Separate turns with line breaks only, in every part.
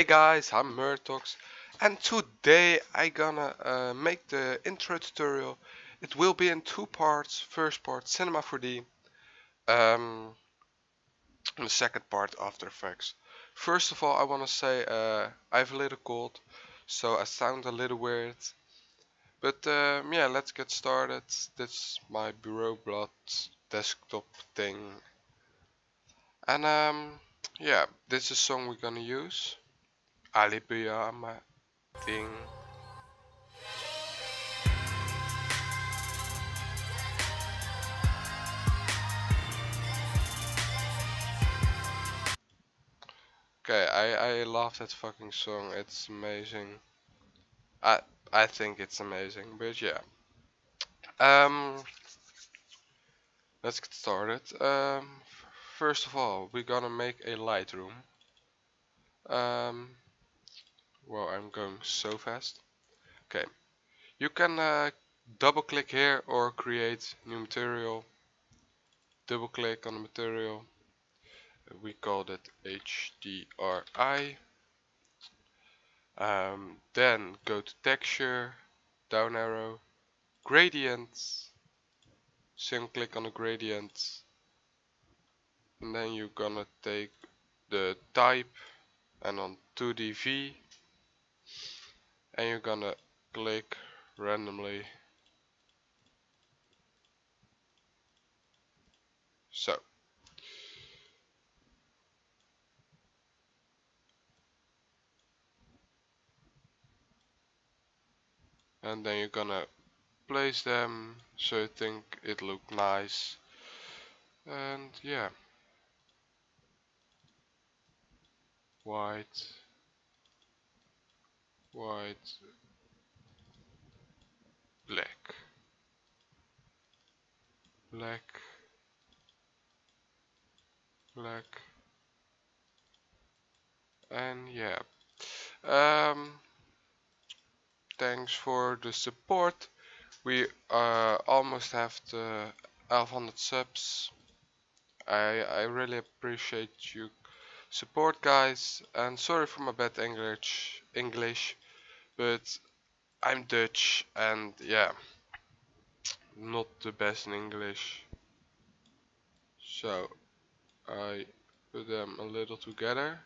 Hey guys, I'm Murtox and today I gonna uh, make the intro tutorial. It will be in two parts. First part Cinema 4D um, and the second part After Effects. First of all I wanna say uh, I have a little cold so I sound a little weird. But um, yeah, let's get started. This is my Bureau Blood desktop thing. And um, yeah, this is a song we're gonna use. Alibiyama thing. Okay, I I love that fucking song. It's amazing. I I think it's amazing, but yeah. Um, let's get started. Um, first of all, we're gonna make a Lightroom. Um, well, I'm going so fast. Okay, you can uh, double click here or create new material. Double click on the material. We call it HDRI. Um, then go to texture, down arrow, gradients. Single click on the gradients. And then you're gonna take the type and on 2DV and you're gonna click randomly. So. And then you're gonna place them so you think it look nice. And yeah. White white black. Black black and yeah. Um thanks for the support. We uh, almost have the 1100 subs. I, I really appreciate you support guys and sorry for my bad English English but I'm Dutch and yeah not the best in English. So I put them a little together.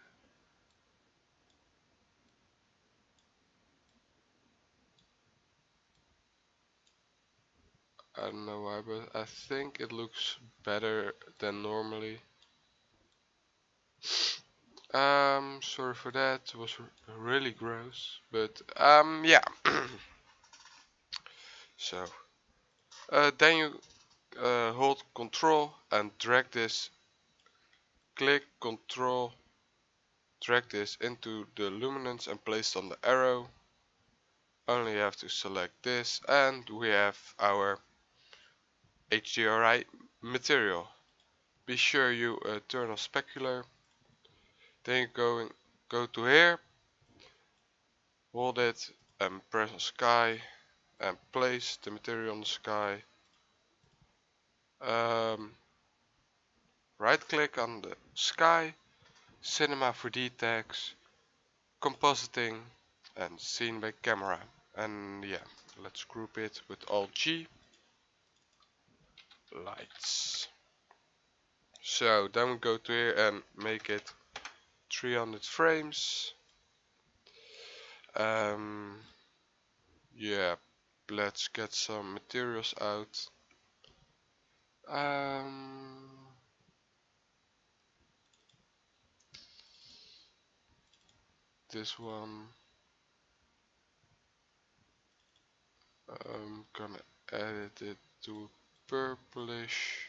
I don't know why but I think it looks better than normally um, sorry for that. It was really gross, but um, yeah. so uh, then you uh, hold Control and drag this. Click Control, drag this into the luminance and place on the arrow. Only have to select this, and we have our HDRI material. Be sure you uh, turn on specular then you go go to here. Hold it and press on sky and place the material on the sky. Um, right click on the sky cinema 4d tags compositing and seen by camera. And yeah let's group it with alt G. Lights. So then we go to here and make it 300 frames. Um, yeah let's get some materials out. Um, this one I'm gonna edit it to purplish.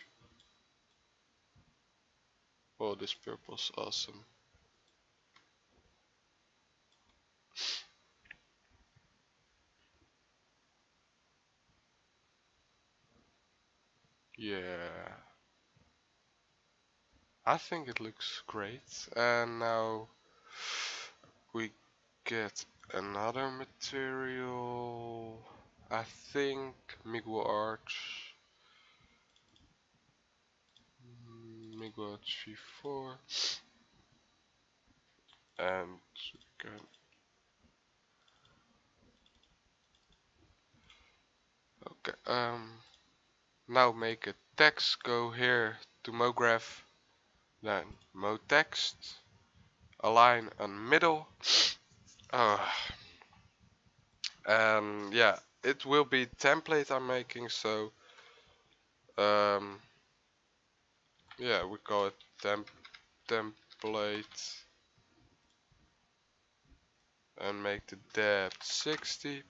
Oh this purple's awesome Yeah. I think it looks great. And now we get another material. I think Miguel Arch. Miguel Arch V4. and again. Okay, um, now make a text, go here to MoGraph, then MoText, align on middle, uh, and yeah, it will be template I'm making, so um, yeah, we call it temp template. And make the depth 60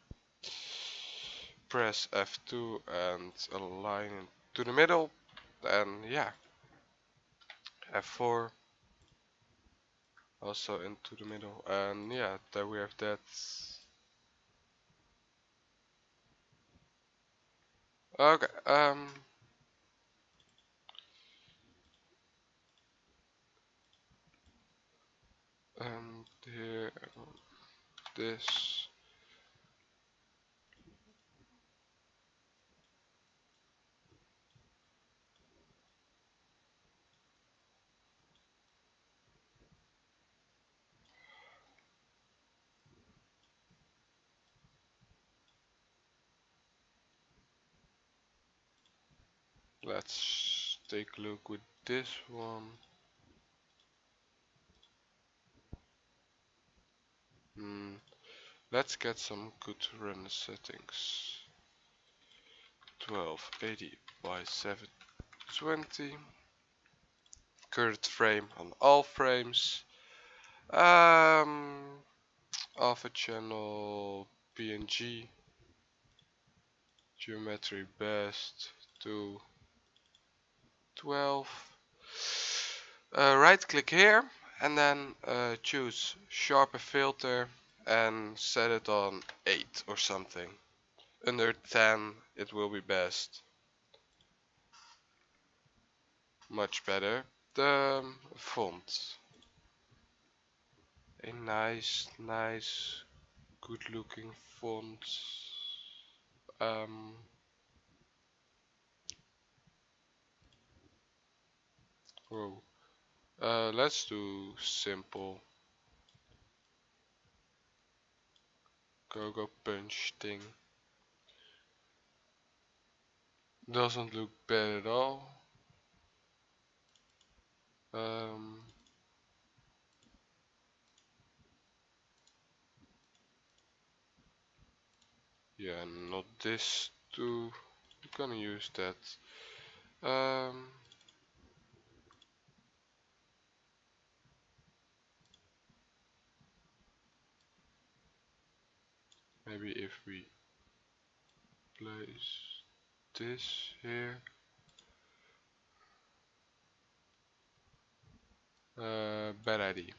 press F2 and align to the middle and yeah. F4 also into the middle and yeah there we have that. Okay um and here this let's take a look with this one. Hmm. Let's get some good render settings. 1280 by 720 current frame on all frames. Um alpha channel png geometry best to 12 uh, right click here and then uh, choose sharper filter and set it on 8 or something. Under 10 it will be best. Much better the font a nice nice good looking font um, whoa uh, let's do simple. Go go punch thing. Doesn't look bad at all. Um, yeah not this too. I'm gonna use that. Um, maybe if we place this here. Uh, bad idea.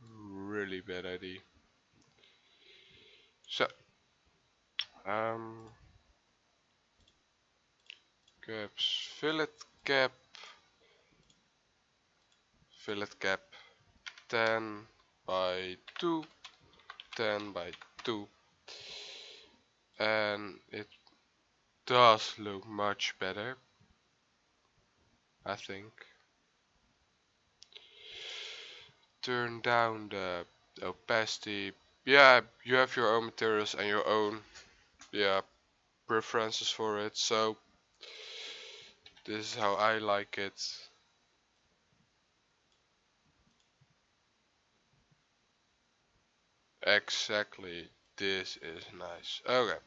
Really bad idea. So um, caps. Fillet cap. Fillet cap. 10 by 2 10 by 2 and it does look much better I think. Turn down the opacity. Yeah you have your own materials and your own yeah preferences for it. So this is how I like it. Exactly this is nice. Okay.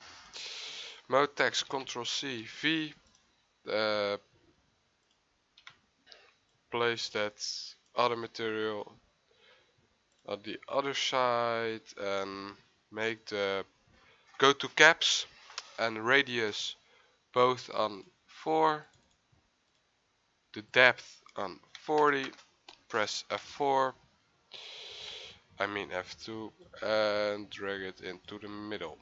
MoText control C V uh, place that other material on the other side and make the go to caps and radius both on 4 the depth on 40 press F4 I mean F2 and drag it into the middle.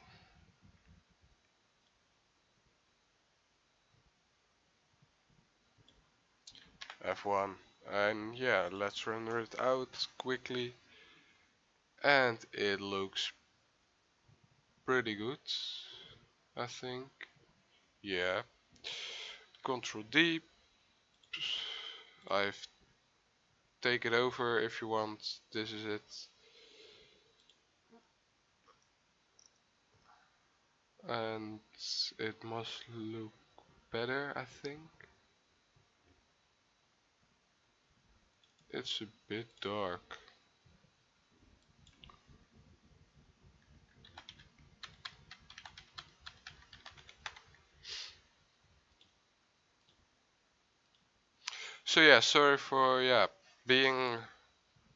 F1 and yeah let's render it out quickly. And it looks pretty good I think. Yeah. Control D. I've take it over if you want. This is it. And it must look better, I think. It's a bit dark. So yeah, sorry for yeah being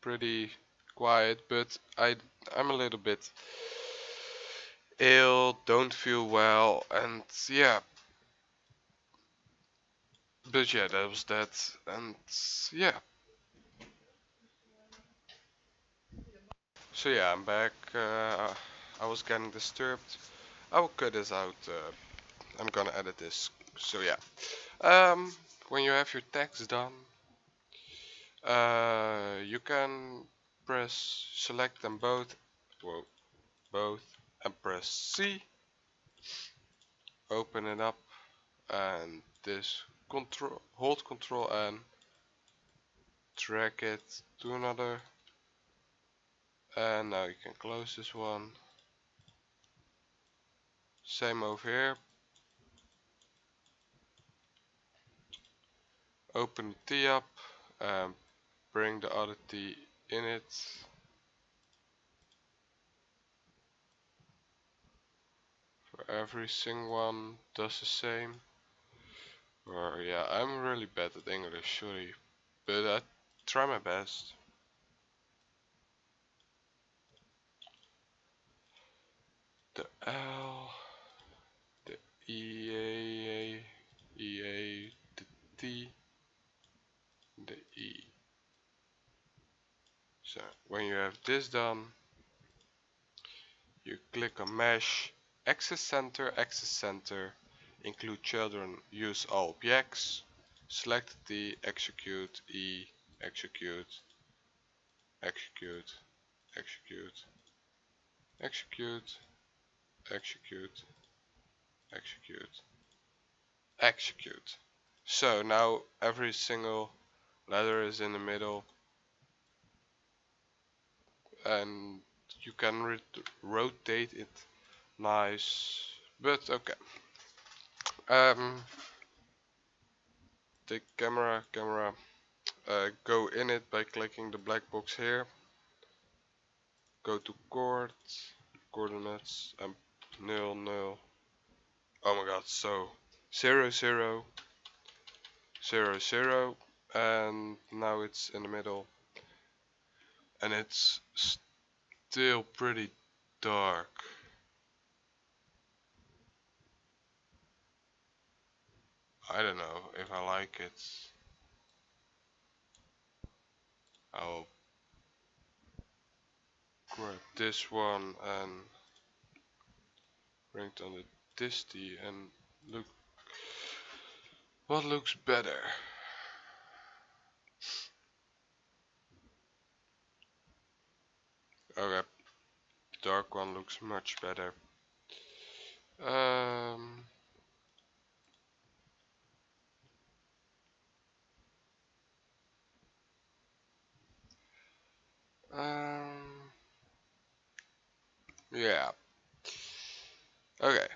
pretty quiet, but I I'm a little bit ill, don't feel well, and yeah. But yeah, that was that, and yeah. So yeah, I'm back. Uh, I was getting disturbed. I will cut this out. Uh, I'm gonna edit this. So yeah. Um, when you have your text done, uh, you can press select them both, whoa, both, and press C. Open it up, and this control, hold Control and drag it to another, and now you can close this one. Same over here, open the T up and bring the other T in it every single one does the same or yeah I'm really bad at English sorry but I try my best the L the E A E A the T the E. So when you have this done, you click on mesh, axis center, axis center, include children, use all objects, select the execute, E, execute, execute, execute, execute, execute, execute, execute. So now every single letter is in the middle and you can rotate it nice. But okay. Um take camera camera uh, go in it by clicking the black box here. Go to chord coordinates and nil nil. Oh my god so zero zero zero zero and now it's in the middle. And it's still pretty dark I don't know. If I like it I'll grab this one and bring it on the disty and look what looks better. Okay, dark one looks much better. Um, um, yeah. Okay,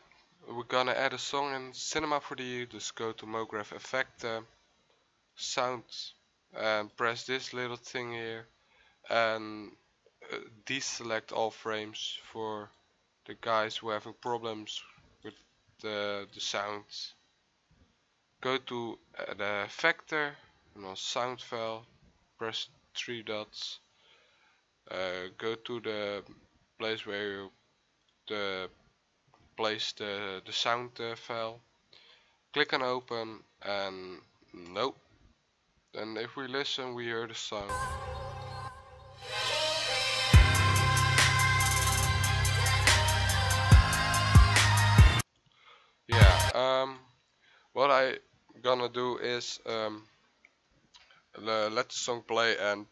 we're gonna add a song in Cinema 4D. Just go to MoGraph Effect, uh, Sound, and press this little thing here, and uh, deselect all frames for the guys who are having problems with the, the sounds. Go to uh, the vector and sound file, press three dots. Uh, go to the place where you the place the, the sound uh, file. Click on open and nope. And if we listen we hear the sound. Yeah um, what I gonna do is um, let the song play and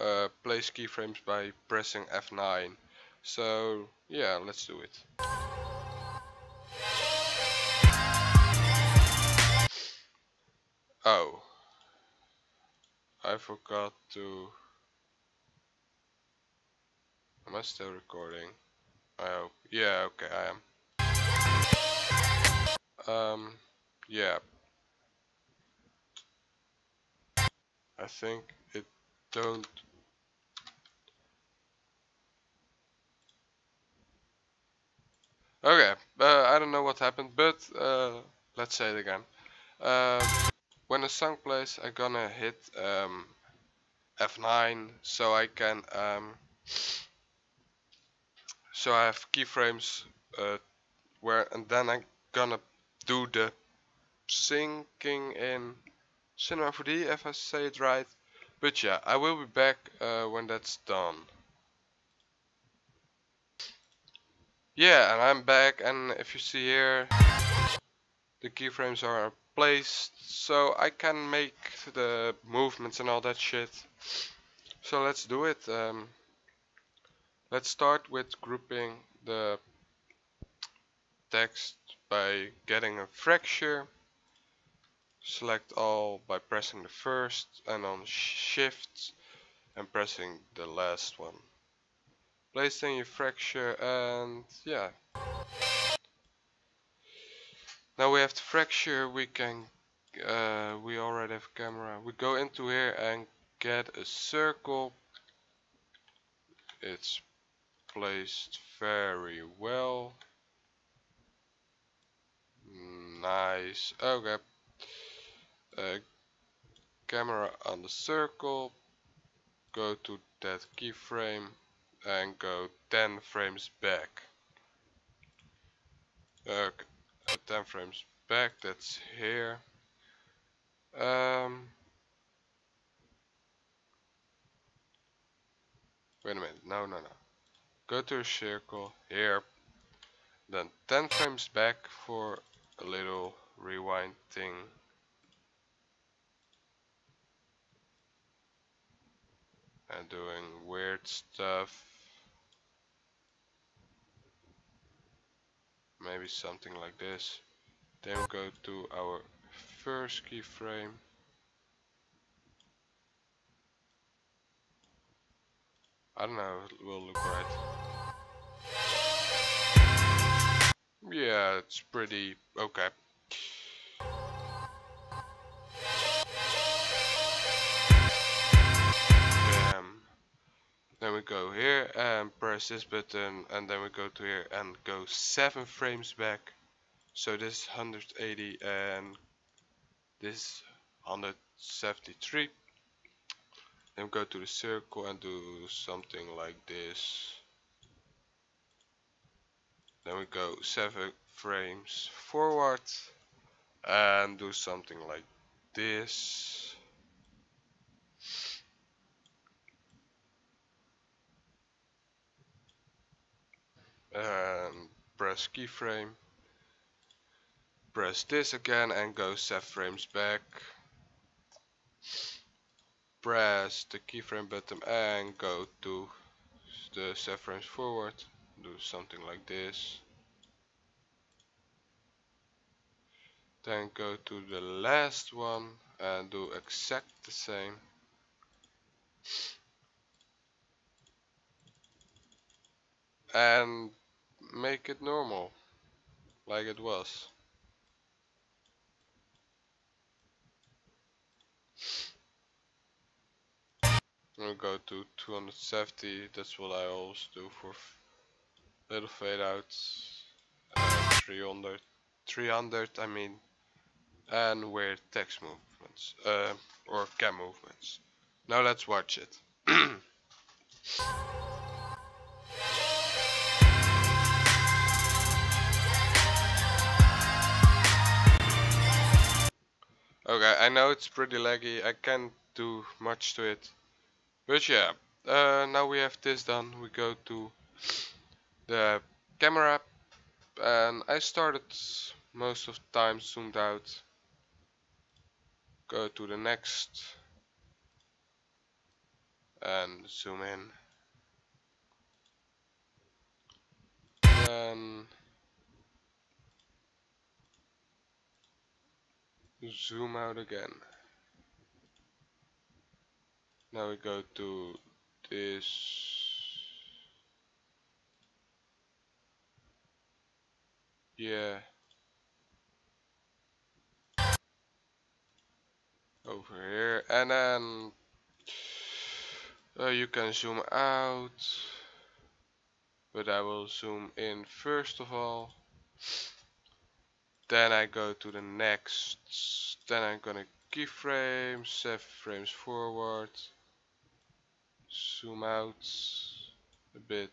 uh, place keyframes by pressing F9 so yeah let's do it oh I forgot to Am I still recording? I hope. Yeah, okay, I am. Um, yeah. I think don't... Okay, uh, I don't know what happened, but uh, let's say it again. Um, when a song plays, I'm gonna hit um, F9 so I can um, so I have keyframes uh, where and then I'm gonna do the syncing in Cinema 4D if I say it right but yeah I will be back uh, when that's done yeah and I'm back and if you see here the keyframes are placed so I can make the movements and all that shit so let's do it um, Let's start with grouping the text by getting a fracture. Select all by pressing the first and on shift and pressing the last one. Place in your fracture and yeah. Now we have the fracture, we can, uh, we already have camera. We go into here and get a circle. It's placed very well. Nice. Okay. Uh, camera on the circle. Go to that keyframe and go 10 frames back. Uh, 10 frames back, that's here. Um, wait a minute, no, no, no go to a circle here then 10 frames back for a little rewind thing and doing weird stuff maybe something like this then go to our first keyframe I don't know, it will look right. Yeah, it's pretty okay. Then we go here and press this button and then we go to here and go 7 frames back. So this is 180 and this 173 then we go to the circle and do something like this. Then we go 7 frames forward and do something like this Um, and press keyframe. Press this again and go set frames back. Press the keyframe button and go to the set frames forward. Do something like this. Then go to the last one and do exact the same and make it normal like it was I'll go to 270, that's what I always do for little fade outs. Uh, 300, 300 I mean, and weird text movements, uh, or cam movements. Now let's watch it. Okay, I know it's pretty laggy, I can't do much to it. But yeah, uh, now we have this done, we go to the camera and I started most of the time zoomed out. Go to the next and zoom in. Then zoom out again. now we go to this. Yeah. Over here. And then uh, you can zoom out. But I will zoom in first of all then I go to the next then I'm gonna keyframe set frames forward zoom out a bit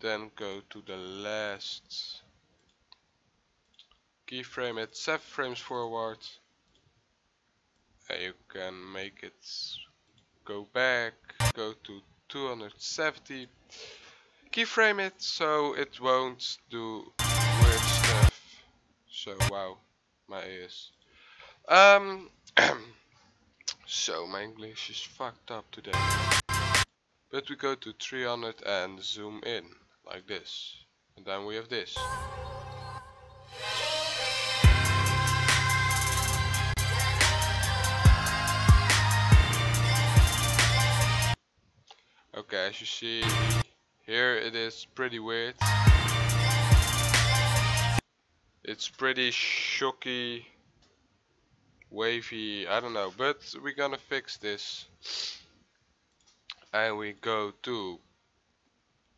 then go to the last keyframe it set frames forward and you can make it go back go to 270 keyframe it so it won't do so wow my ears. Um so my English is fucked up today. But we go to 300 and zoom in like this. And then we have this. Okay as you see here it is pretty weird it's pretty shocky wavy I don't know but we're gonna fix this. And we go to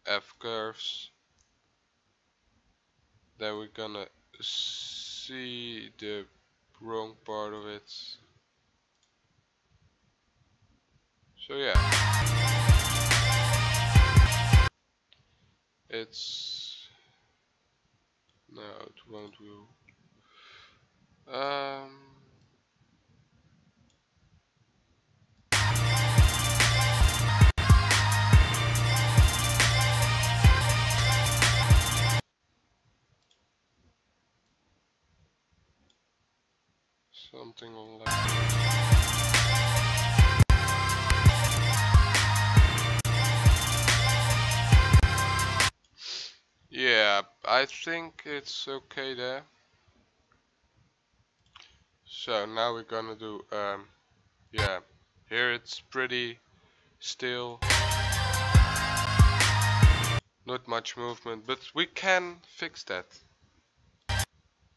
F curves. Then we're gonna see the wrong part of it. So yeah. It's no it won't will um something like yeah I think it's okay there so now we're gonna do um yeah here it's pretty still not much movement but we can fix that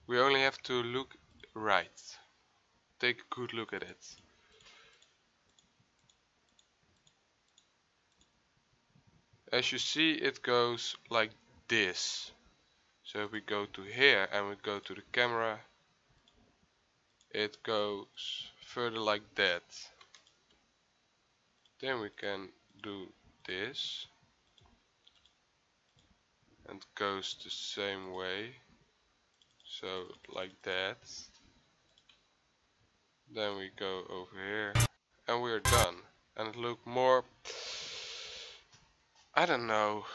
we only have to look right take a good look at it. As you see it goes like this. So if we go to here and we go to the camera it goes further like that. Then we can do this and goes the same way. So like that. Then we go over here and we're done. And it look more I don't know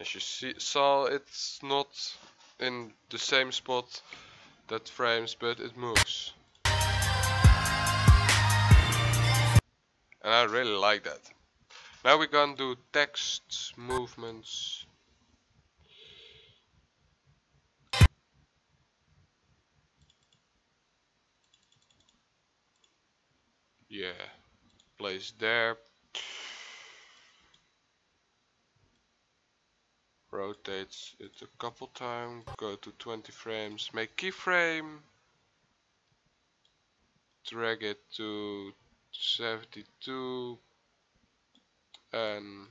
as you see, saw it's not in the same spot that frames but it moves. And I really like that. Now we're gonna do text movements. Yeah place there rotates it a couple times go to 20 frames make keyframe drag it to 72 and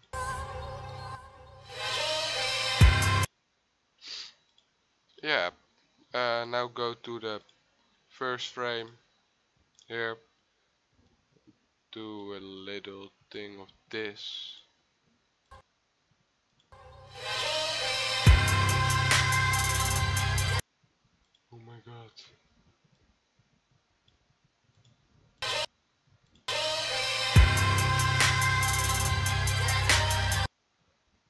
yeah uh, now go to the first frame here do a little thing of this. Oh my god.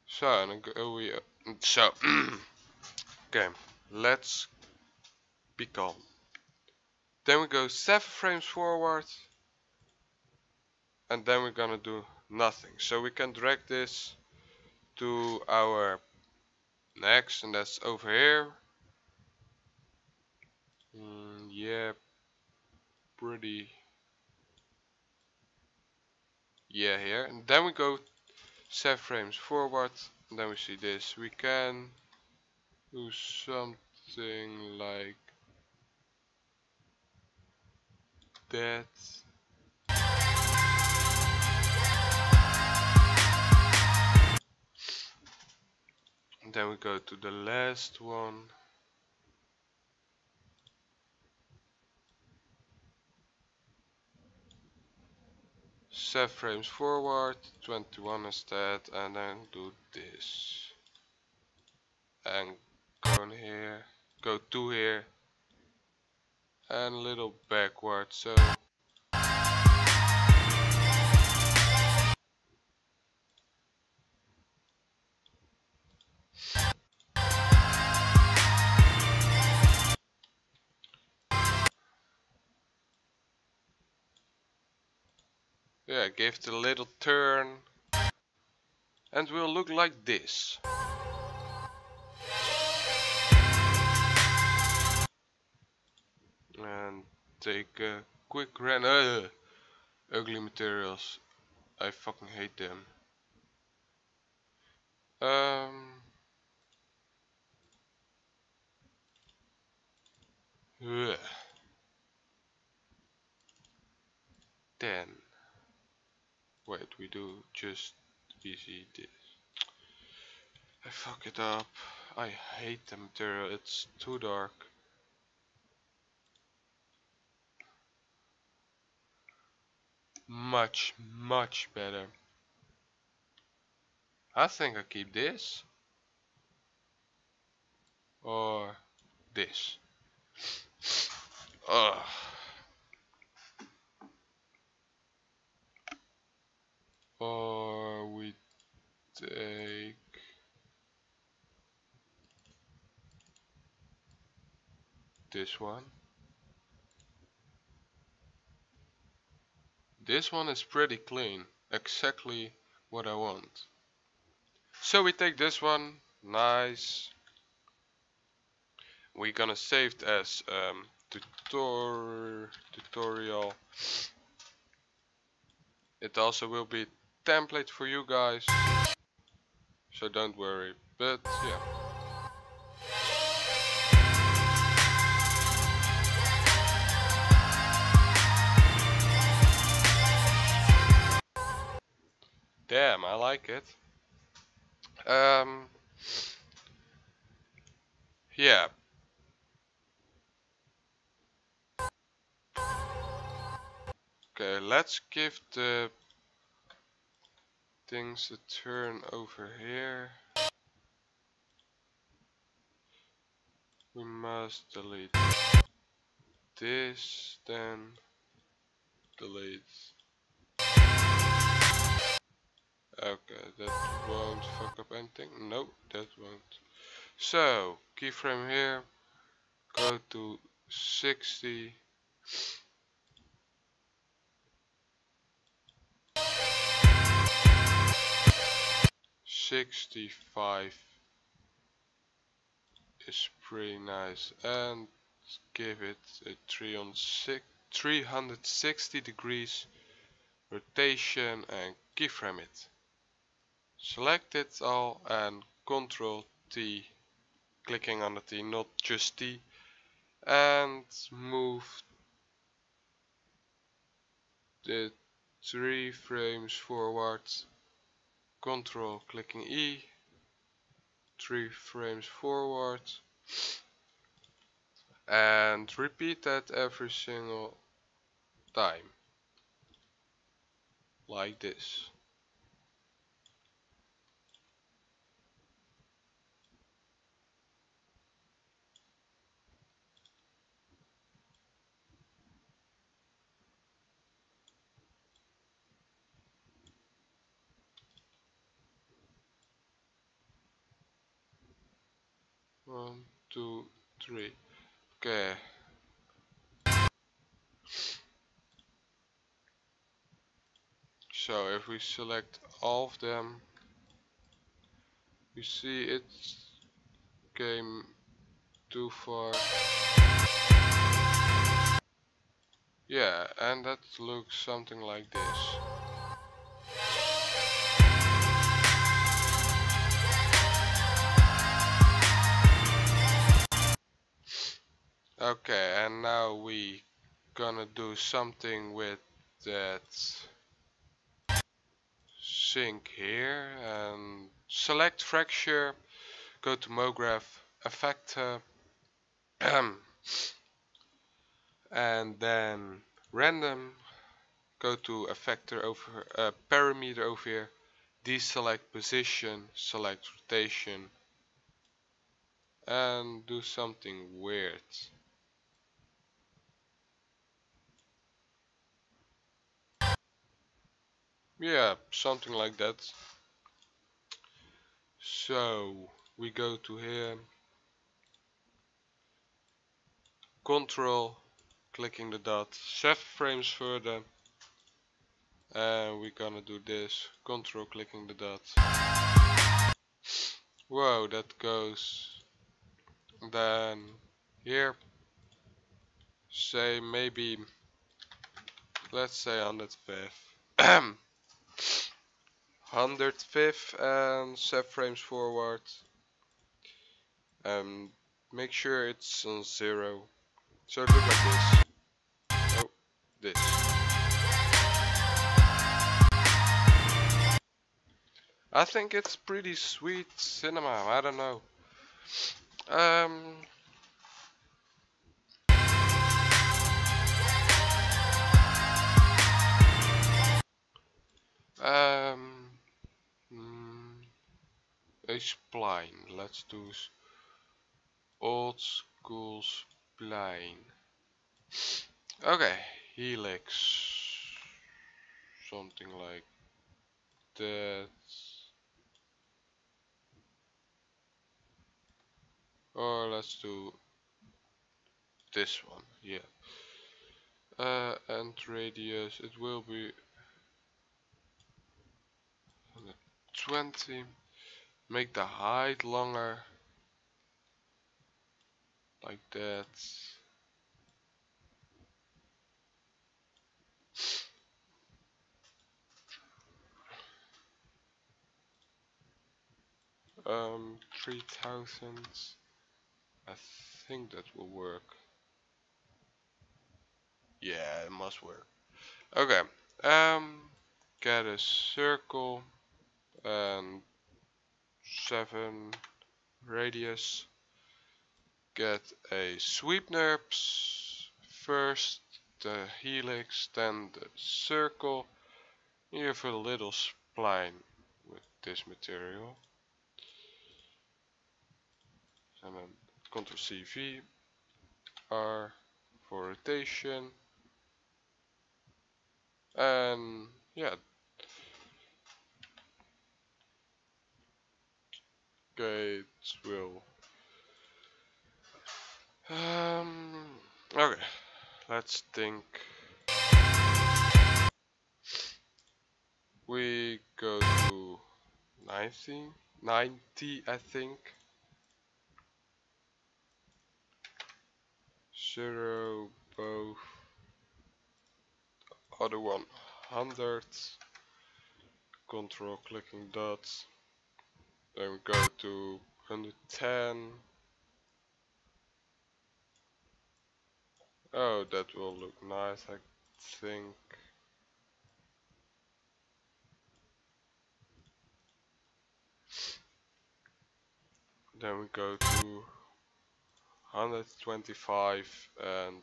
So, and go we uh, so okay, let's be calm. Then we go seven frames forward and then we're gonna do nothing so we can drag this to our next and that's over here Mm, yeah, pretty. Yeah, here. And then we go 7 frames forward. And then we see this. We can do something like that. Then we go to the last one. set frames forward, 21 instead, and then do this. And go in here, go to here, and a little backward, so give it a little turn. And will look like this. And take a quick run. Uh, ugly materials. I fucking hate them. Um. Ugh. Then Wait, we do just easy this. I fuck it up. I hate the material, it's too dark. Much, much better. I think I keep this. Or this. Ugh. Or we take this one. This one is pretty clean exactly what I want. So we take this one nice. We're gonna save it as um, tutor tutorial. It also will be template for you guys. So don't worry. But yeah. Damn, I like it. Um, yeah. Okay, let's give the things to turn over here. We must delete this, then delete. Okay, that won't fuck up anything. No, that won't. So, keyframe here, go to 60. 65 is pretty nice. And give it a 360 degrees rotation and keyframe it. Select it all and Ctrl T, clicking on the T, not just T, and move the three frames forward control clicking E, three frames forward, and repeat that every single time, like this. One, two, three. Okay. So if we select all of them, you see it came too far. Yeah, and that looks something like this. Okay, and now we gonna do something with that sink here and select fracture, go to MoGraph, effector, and then random, go to effector over uh, parameter over here, deselect position, select rotation, and do something weird. Yeah, something like that. So we go to here, control, clicking the dot, 7 frames further, and we're gonna do this, control clicking the dot. Whoa, that goes then here, say maybe, let's say on that fifth. 105th and 7 frames forward. And make sure it's on 0 so it looks like this. Oh this. I think it's pretty sweet cinema. I don't know. Um um a spline. Let's do old school spline. Okay, helix. Something like that. Or let's do this one, yeah. Uh, and radius, it will be 20 make the height longer. Like that. Um 3000 I think that will work. Yeah it must work. Okay um get a circle and 7 radius get a sweep NURBS first the helix then the circle. You have a little spline with this material. And then Ctrl C V R for rotation. And yeah gates will um okay let's think. We go to 90 90 I think. Zero both other one hundred. Control clicking dots then we go to 110. Oh, that will look nice, I think. Then we go to 125 and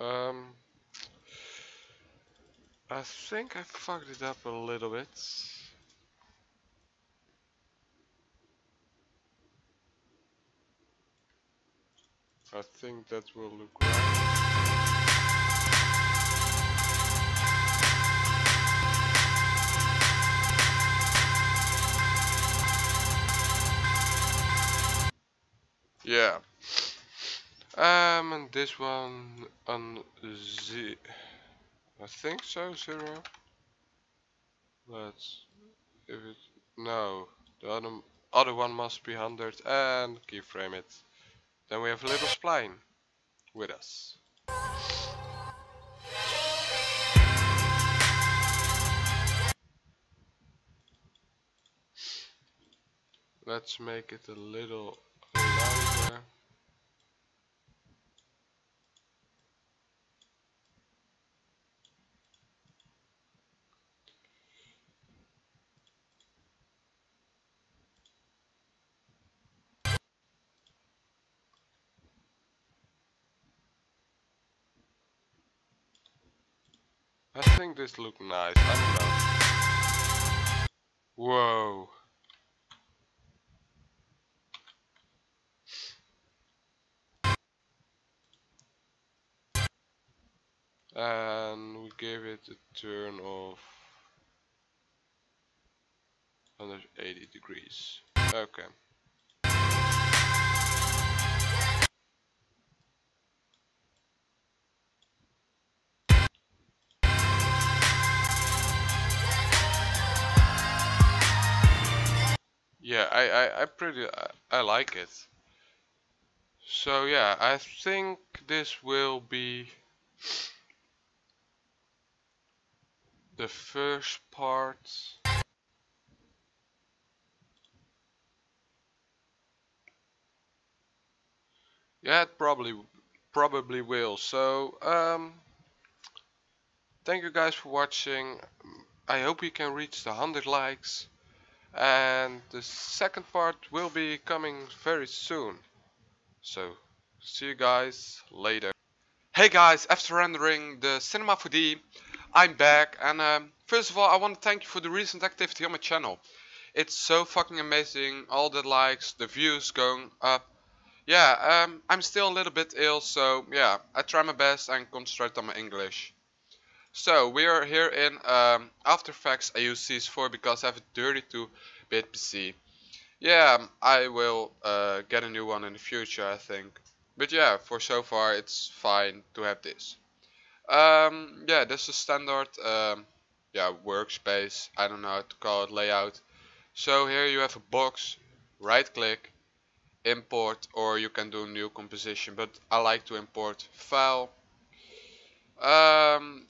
Um, I think I fucked it up a little bit. I think that will look right. Yeah. Um, and this one on Z. I think so, zero. Let's. If it. No, the other other one must be 100 and keyframe it. Then we have a little spline with us. Let's make it a little lighter. I think this look nice, I don't know. Whoa. And we gave it a turn of 180 degrees. Okay. I, I, I pretty, I, I like it. So yeah, I think this will be the first part. Yeah, it probably probably will. So um, thank you guys for watching. I hope we can reach the 100 likes and the second part will be coming very soon. So see you guys later. Hey guys after rendering the cinema 4d i'm back and um, first of all i want to thank you for the recent activity on my channel. It's so fucking amazing all the likes the views going up. Yeah um, i'm still a little bit ill so yeah i try my best and concentrate on my english so we are here in um, After Effects. I use CS4 because I have a 32-bit PC. Yeah, um, I will uh, get a new one in the future, I think. But yeah, for so far it's fine to have this. Um, yeah, this is standard um, yeah workspace. I don't know how to call it layout. So here you have a box. Right click, import, or you can do new composition. But I like to import file. Um,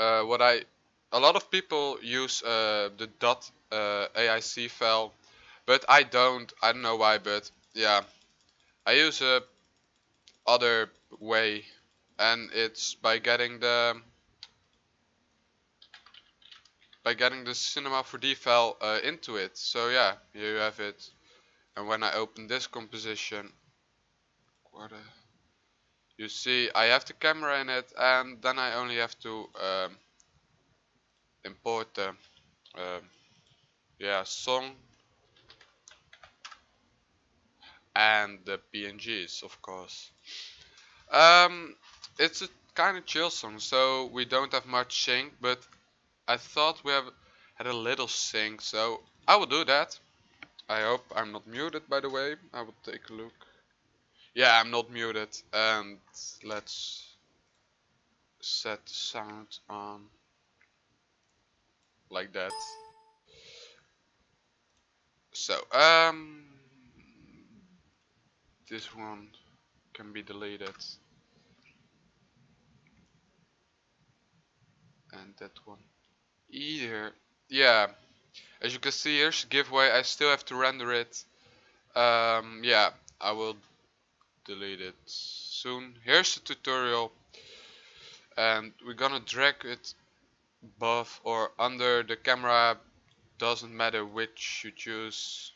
uh, what I a lot of people use uh, the dot uh, AEC file, but I don't. I don't know why, but yeah, I use a other way, and it's by getting the by getting the Cinema 4D file uh, into it. So yeah, here you have it. And when I open this composition, quarter you see I have the camera in it and then I only have to um, import the uh, yeah song and the PNGs of course. Um, it's a kind of chill song so we don't have much sync but I thought we have had a little sync so I will do that. I hope I'm not muted by the way. I will take a look yeah, I'm not muted. And let's set the sound on like that. So, um, this one can be deleted. And that one either. Yeah, as you can see here's the giveaway. I still have to render it. Um, yeah, I will delete it soon. Here's the tutorial. And we're gonna drag it above or under the camera. Doesn't matter which you choose.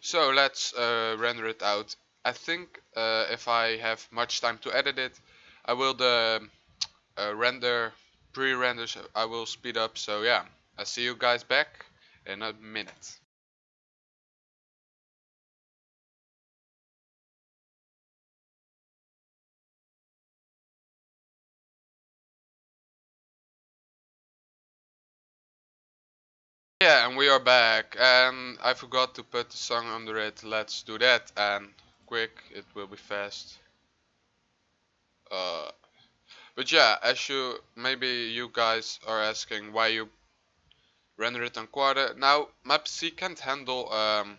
So let's uh, render it out. I think uh, if I have much time to edit it I will the uh, render pre-renders I will speed up. So yeah I'll see you guys back in a minute Yeah, and we are back. And I forgot to put the song under it. Let's do that. And quick, it will be fast. Uh, but yeah, as you maybe you guys are asking why you render it on quarter. Now my PC can't handle um,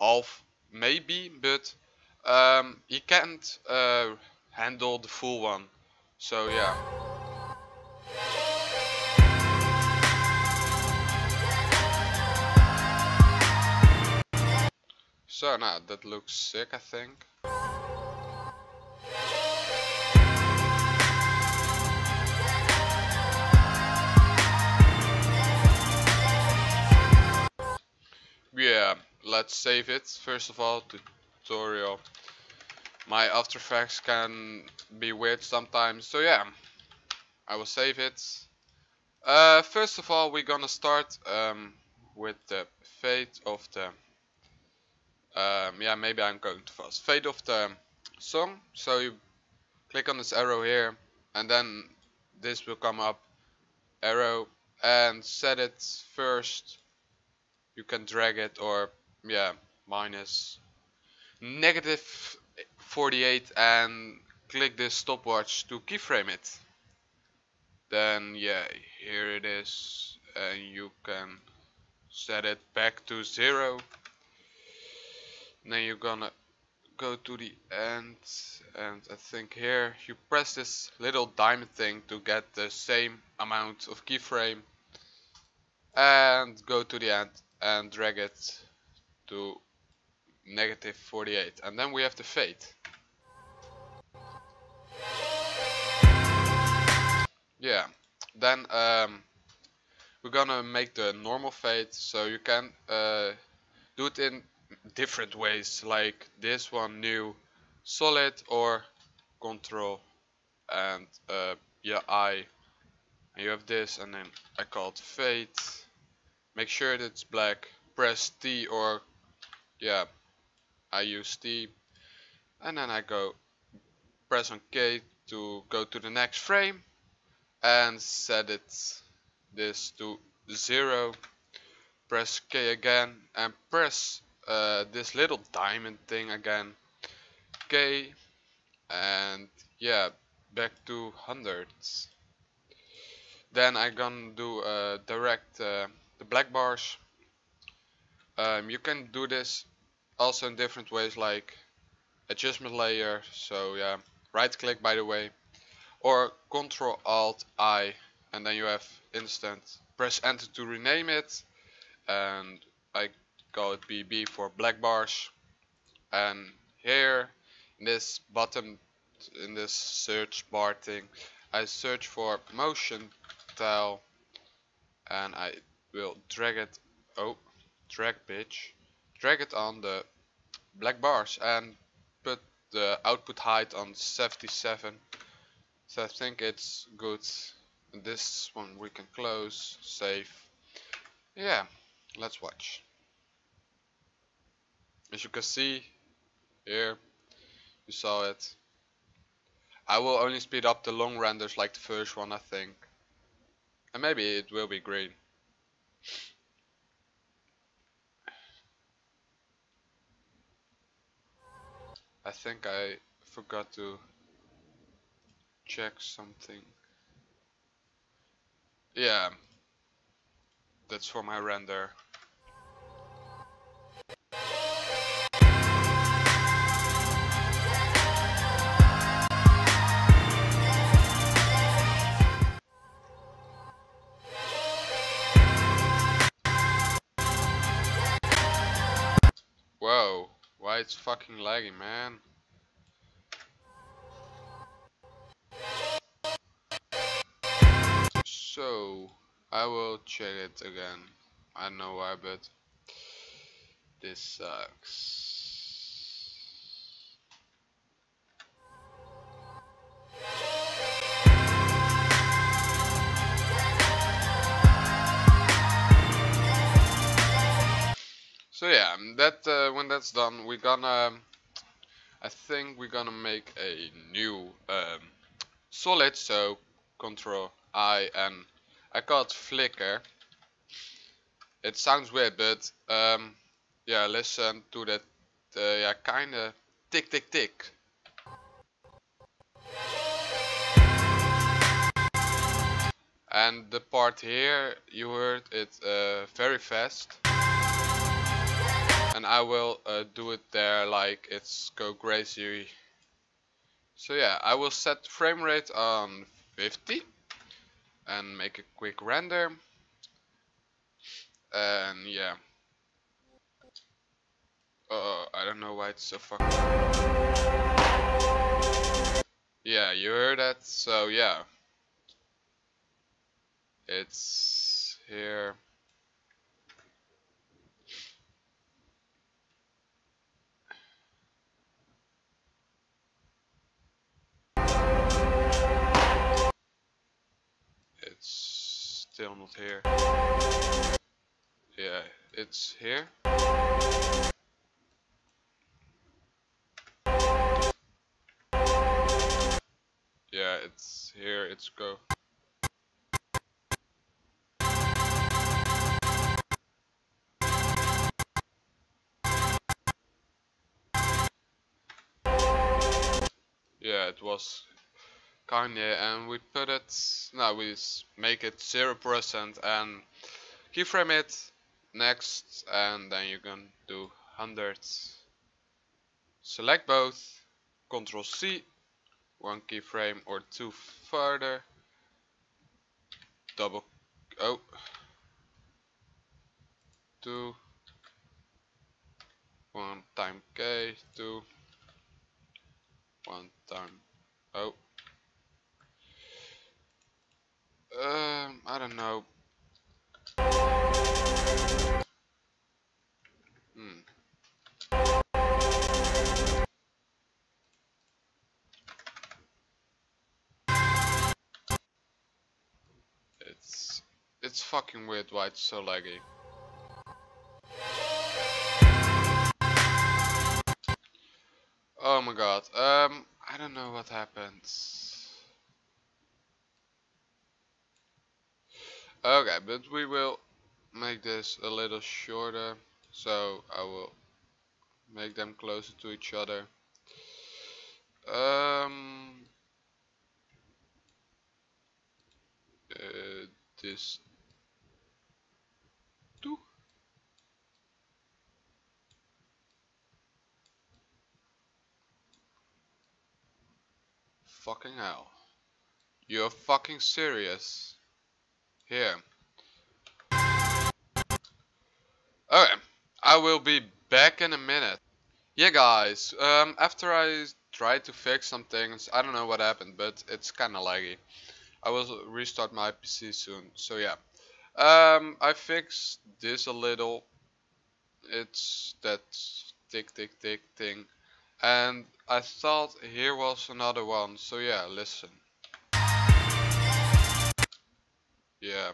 half maybe, but um, he can't uh, handle the full one. So yeah. So now that looks sick I think. Yeah, let's save it first of all tutorial. My After Effects can be weird sometimes, so yeah, I will save it. Uh, first of all, we're gonna start um, with the fate of the um, yeah maybe I'm going too fast. Fade off the song. So you click on this arrow here and then this will come up arrow and set it first. You can drag it or yeah minus negative 48 and click this stopwatch to keyframe it. Then yeah here it is and you can set it back to zero then you're gonna go to the end and I think here you press this little diamond thing to get the same amount of keyframe and go to the end and drag it to negative 48 and then we have the fade. Yeah then um, we're gonna make the normal fade so you can uh, do it in different ways like this one new solid or control and uh, yeah I and you have this and then I call it fade make sure that it's black. Press T or yeah I use T. And then I go press on K to go to the next frame and set it this to 0 press K again and press uh, this little diamond thing again. Okay, and yeah back to hundreds. Then I gonna do uh, direct uh, the black bars. Um, you can do this also in different ways like adjustment layer so yeah right click by the way or control alt I and then you have instant. Press enter to rename it and I call it BB for black bars. And here in this bottom in this search bar thing I search for motion tile and I will drag it oh drag bitch drag it on the black bars and put the output height on 77 so I think it's good. This one we can close save. Yeah let's watch as you can see here. You saw it. I will only speed up the long renders like the first one I think. And maybe it will be green. I think I forgot to check something. Yeah. That's for my render it's fucking laggy, man? So, I will check it again. I know why, but this sucks. So yeah, that uh, when that's done, we're gonna. I think we're gonna make a new um, solid. So Control I and I call it flicker. It sounds weird, but um, yeah, listen to that uh, yeah, kinda tick tick tick. And the part here, you heard it uh, very fast. And I will uh, do it there like it's go crazy. So yeah, I will set frame rate on 50 and make a quick render. And yeah. Uh, I don't know why it's so fucking. Yeah, you heard that. So yeah. It's here. Still not here. Yeah, it's here. Yeah, it's here, it's go. Yeah, it was Kanye and we put it, no, we make it 0% and keyframe it next and then you can do 100 select both Control C one keyframe or two further. Double oh. Two. One time K two. One time oh um I don't know hmm It's it's fucking weird why it's so laggy. Oh my god. Um I don't know what happened. Okay, but we will make this a little shorter. So I will make them closer to each other. Um uh, this two fucking hell you're fucking serious here okay I will be back in a minute yeah guys um after I tried to fix some things I don't know what happened but it's kinda laggy I will restart my PC soon. So yeah, um, I fixed this a little. It's that tick tick tick thing, and I thought here was another one. So yeah, listen. Yeah.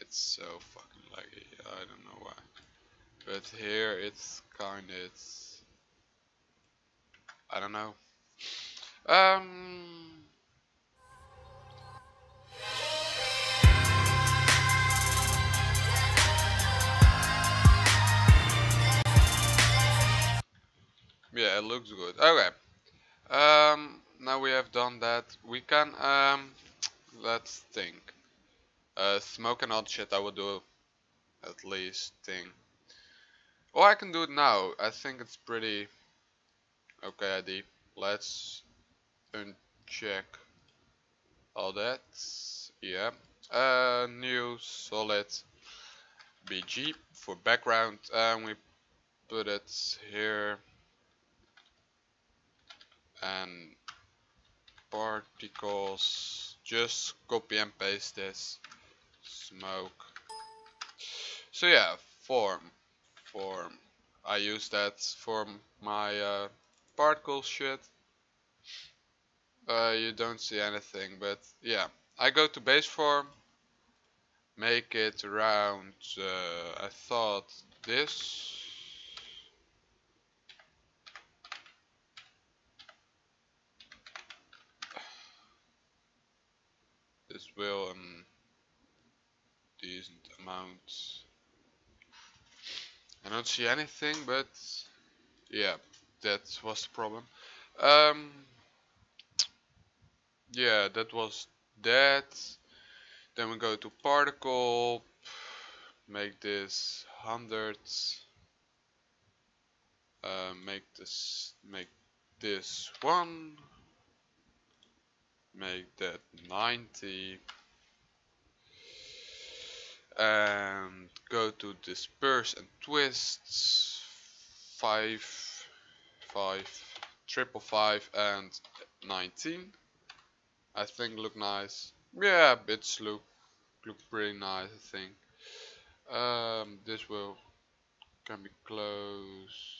It's so fucking laggy. I don't know why. But here it's kinda it's I don't know. Um. Yeah, it looks good. Okay. Um. Now we have done that. We can um. Let's think. Uh, smoke and odd shit. I will do at least thing. Or I can do it now. I think it's pretty Okay, ID. Let's uncheck all that. Yeah. Uh, new solid BG for background, and we put it here. And particles. Just copy and paste this. Smoke. So yeah, form, form. I use that for my uh, particle shit. Uh, you don't see anything, but yeah. I go to base form, make it around, uh, I thought this. This will um decent amount I don't see anything, but yeah, that was the problem. Um, yeah, that was that. Then we go to particle, make this hundreds. Uh, make this make this one make that 90 and go to disperse and twists 5 5 triple 5 and 19 I think look nice. Yeah it's look look pretty nice I think. Um, this will can be closed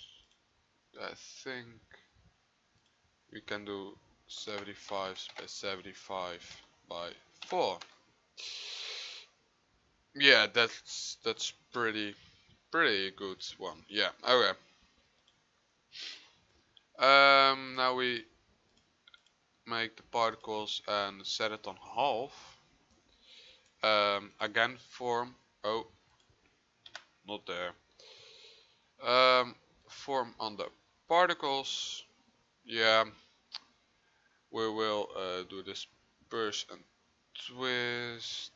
I think. We can do 75 by 75 by 4 yeah that's that's pretty pretty good one. Yeah okay. Um now we make the particles and set it on half. Um again form oh not there. Um form on the particles. Yeah we will uh, do this push and twist.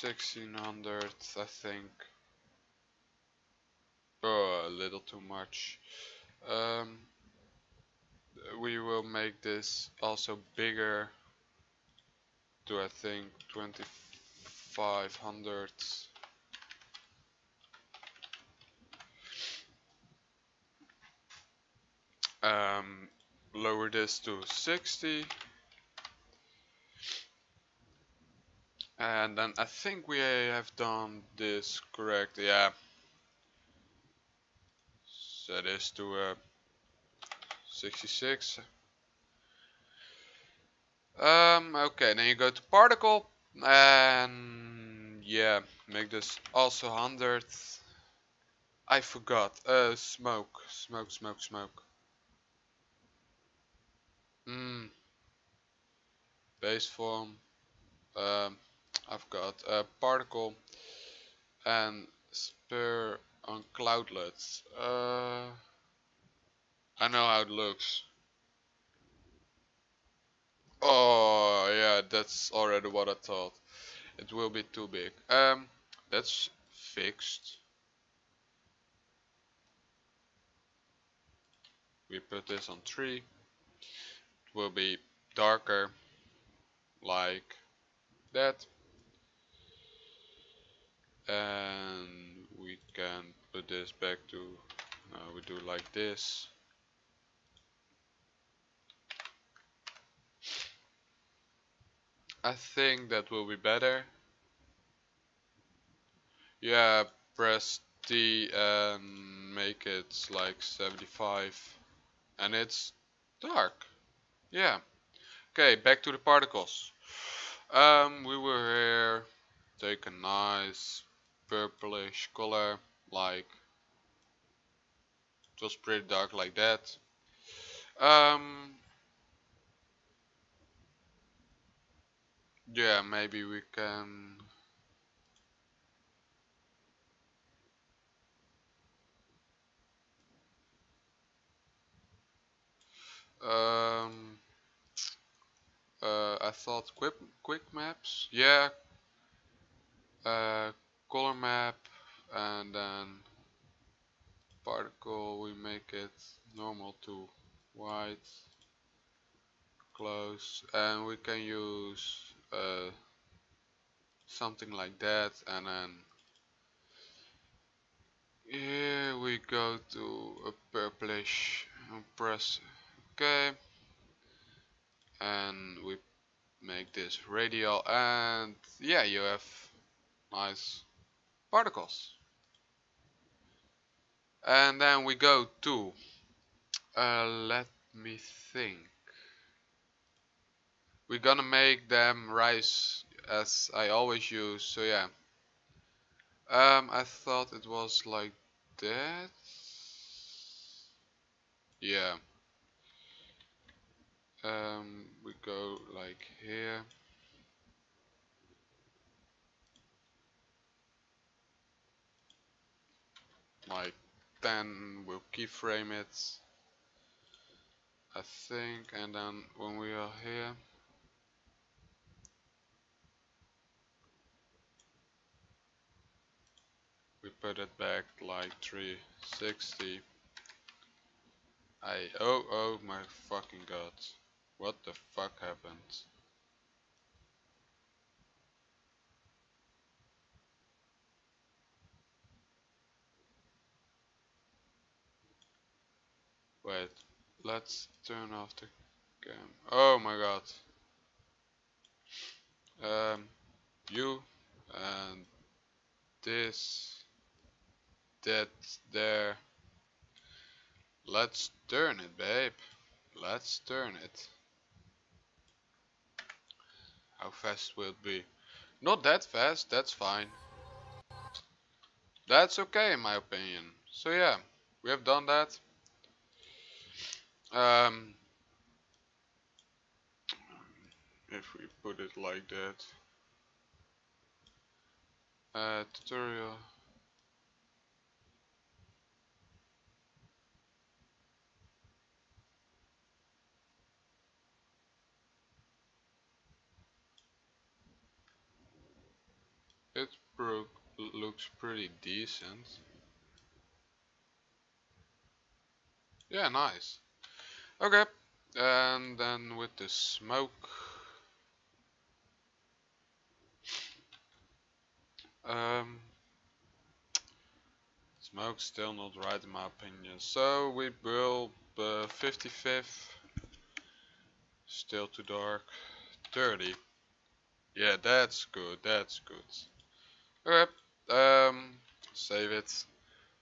1600 I think. Oh a little too much. Um, we will make this also bigger to I think 2500 um, lower this to 60 and then I think we have done this correct yeah. Set this to uh, 66 um okay then you go to particle and yeah make this also 100 I forgot. Uh smoke smoke smoke smoke Mm. Base form. Um, I've got a particle and spur on cloudlets. Uh, I know how it looks. Oh yeah, that's already what I thought. It will be too big. Um, that's fixed. We put this on 3 will be darker like that. And we can put this back to uh, we do like this. I think that will be better. Yeah press D and make it like 75 and it's dark yeah. Okay, back to the particles. Um, we were here take a nice purplish color, like just pretty dark like that. Um, yeah, maybe we can um uh, I thought quick quick maps? Yeah. Uh, color map and then particle we make it normal to white close and we can use uh, something like that and then here we go to a purplish and press OK and we make this radial and yeah you have nice particles. And then we go to uh, let me think. We're gonna make them rise as I always use so yeah. Um, I thought it was like that yeah um, we go like here. Like then we'll keyframe it I think and then when we are here we put it back like 360 I oh oh my fucking god what the fuck happened Wait, let's turn off the cam. Oh my god. Um, you and this, that, there. Let's turn it, babe. Let's turn it. How fast will it be? Not that fast, that's fine. That's okay in my opinion. So yeah, we have done that. Um, if we put it like that. Uh, tutorial. It broke looks pretty decent. Yeah, nice. Okay, and then with the smoke. Um, smoke still not right in my opinion. So we will uh, 55th. Still too dark. 30. Yeah, that's good. That's good. Okay. Um, save it.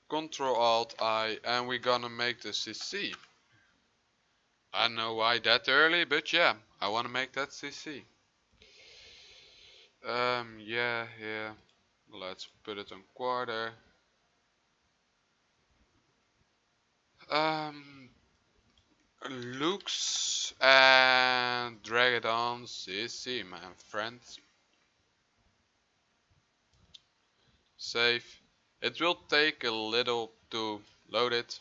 Control Alt I, and we're gonna make the CC. I know why that early, but yeah, I want to make that CC. Um, yeah, yeah. Let's put it on quarter. Um, looks and drag it on CC, my friend. Save. It will take a little to load it.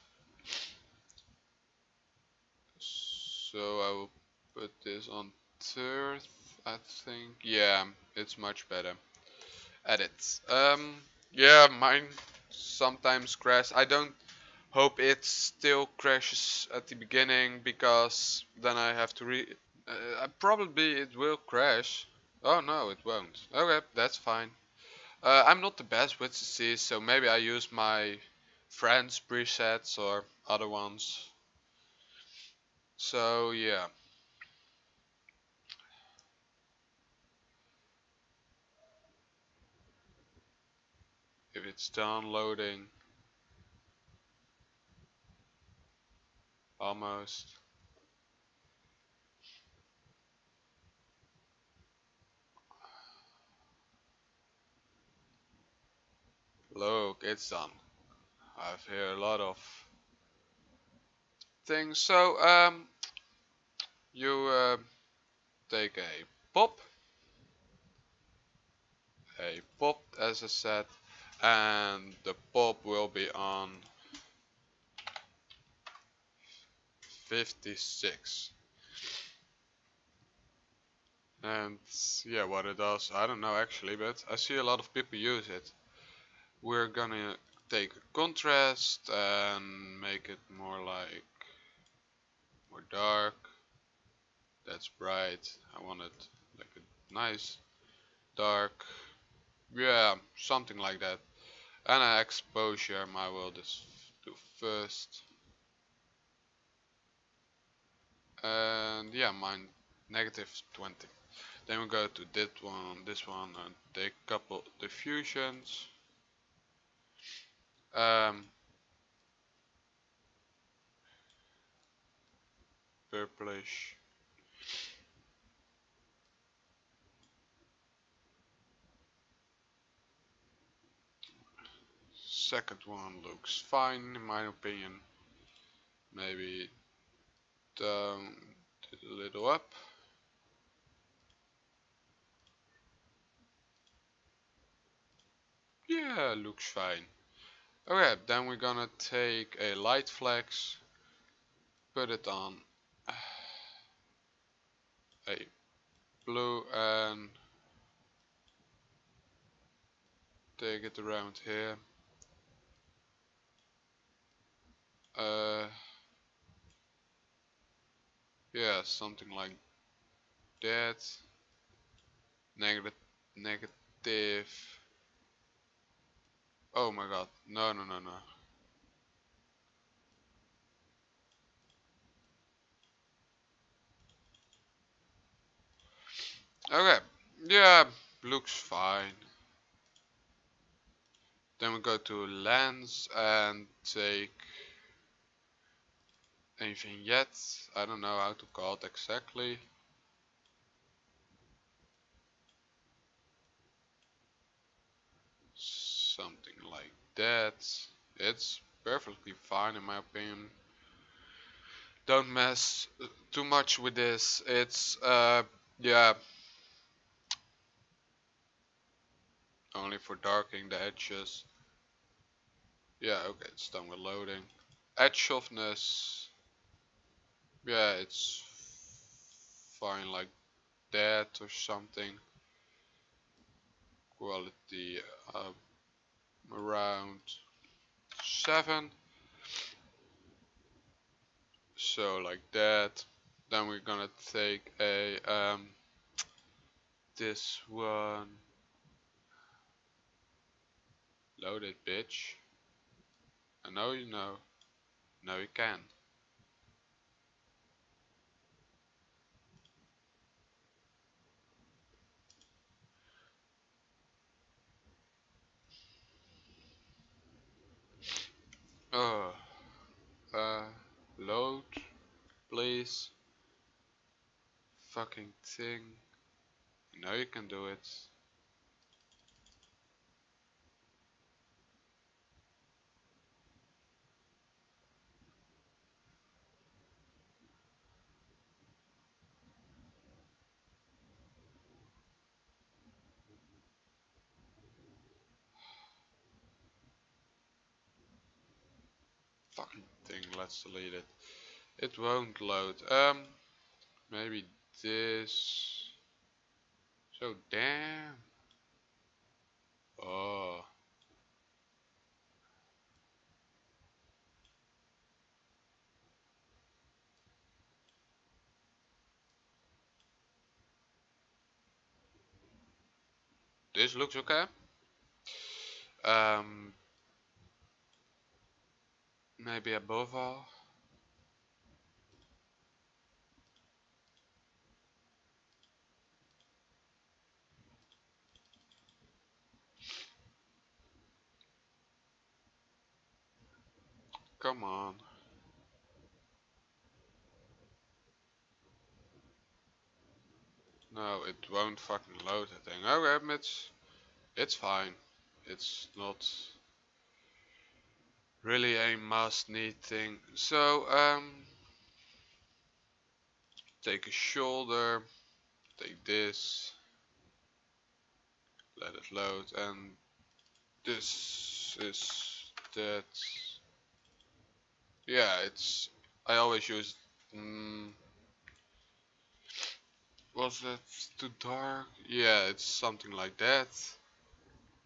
so I will put this on third I think. Yeah it's much better. Edit. Um yeah mine sometimes crash. I don't hope it still crashes at the beginning because then I have to re uh, probably it will crash. Oh no it won't. Okay that's fine uh, I'm not the best with CC so maybe I use my friends presets or other ones so yeah. If it's downloading, almost. Look, it's done. I've heard a lot of things. So um, you uh, take a pop, a pop as I said, and the pop will be on 56. And yeah, what it does, I don't know actually, but I see a lot of people use it. We're gonna take a contrast and make it more like more dark. That's bright. I want it like a nice dark yeah something like that. And an exposure I will just do first. And yeah mine negative 20 then we go to this one this one and take couple diffusions um, purplish. Second one looks fine in my opinion. Maybe down a little up. Yeah, looks fine. Okay, then we're gonna take a light flex, put it on a blue and take it around here. Uh, yeah, something like that. Negative, negative. Oh my god, no, no, no, no. Okay, yeah, looks fine. Then we go to lens and take a vignette. I don't know how to call it exactly. Something like that. It's perfectly fine in my opinion. Don't mess too much with this. It's uh yeah only for darkening the edges. Yeah, okay, it's done with loading. Edge softness. Yeah, it's fine like that or something. Quality uh, around 7. So like that. Then we're gonna take a um, this one loaded bitch. I know you know. No, you can. Oh. Uh, load, please. Fucking thing. Know you can do it. Fucking thing, let's delete it. It won't load. Um, maybe this. So damn. Oh. This looks okay. Um, maybe above all. Come on. No, it won't fucking load that thing. Okay, it's, it's fine. It's not really a must need thing. So, um, take a shoulder, take this, let it load, and this is that. Yeah, it's, I always use, mm, was that too dark? Yeah, it's something like that.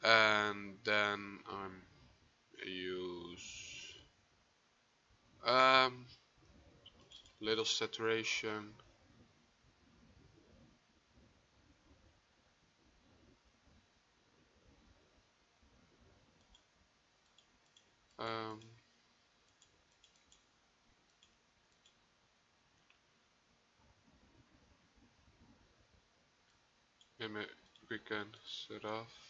And then I'm use um little saturation. Um we can set off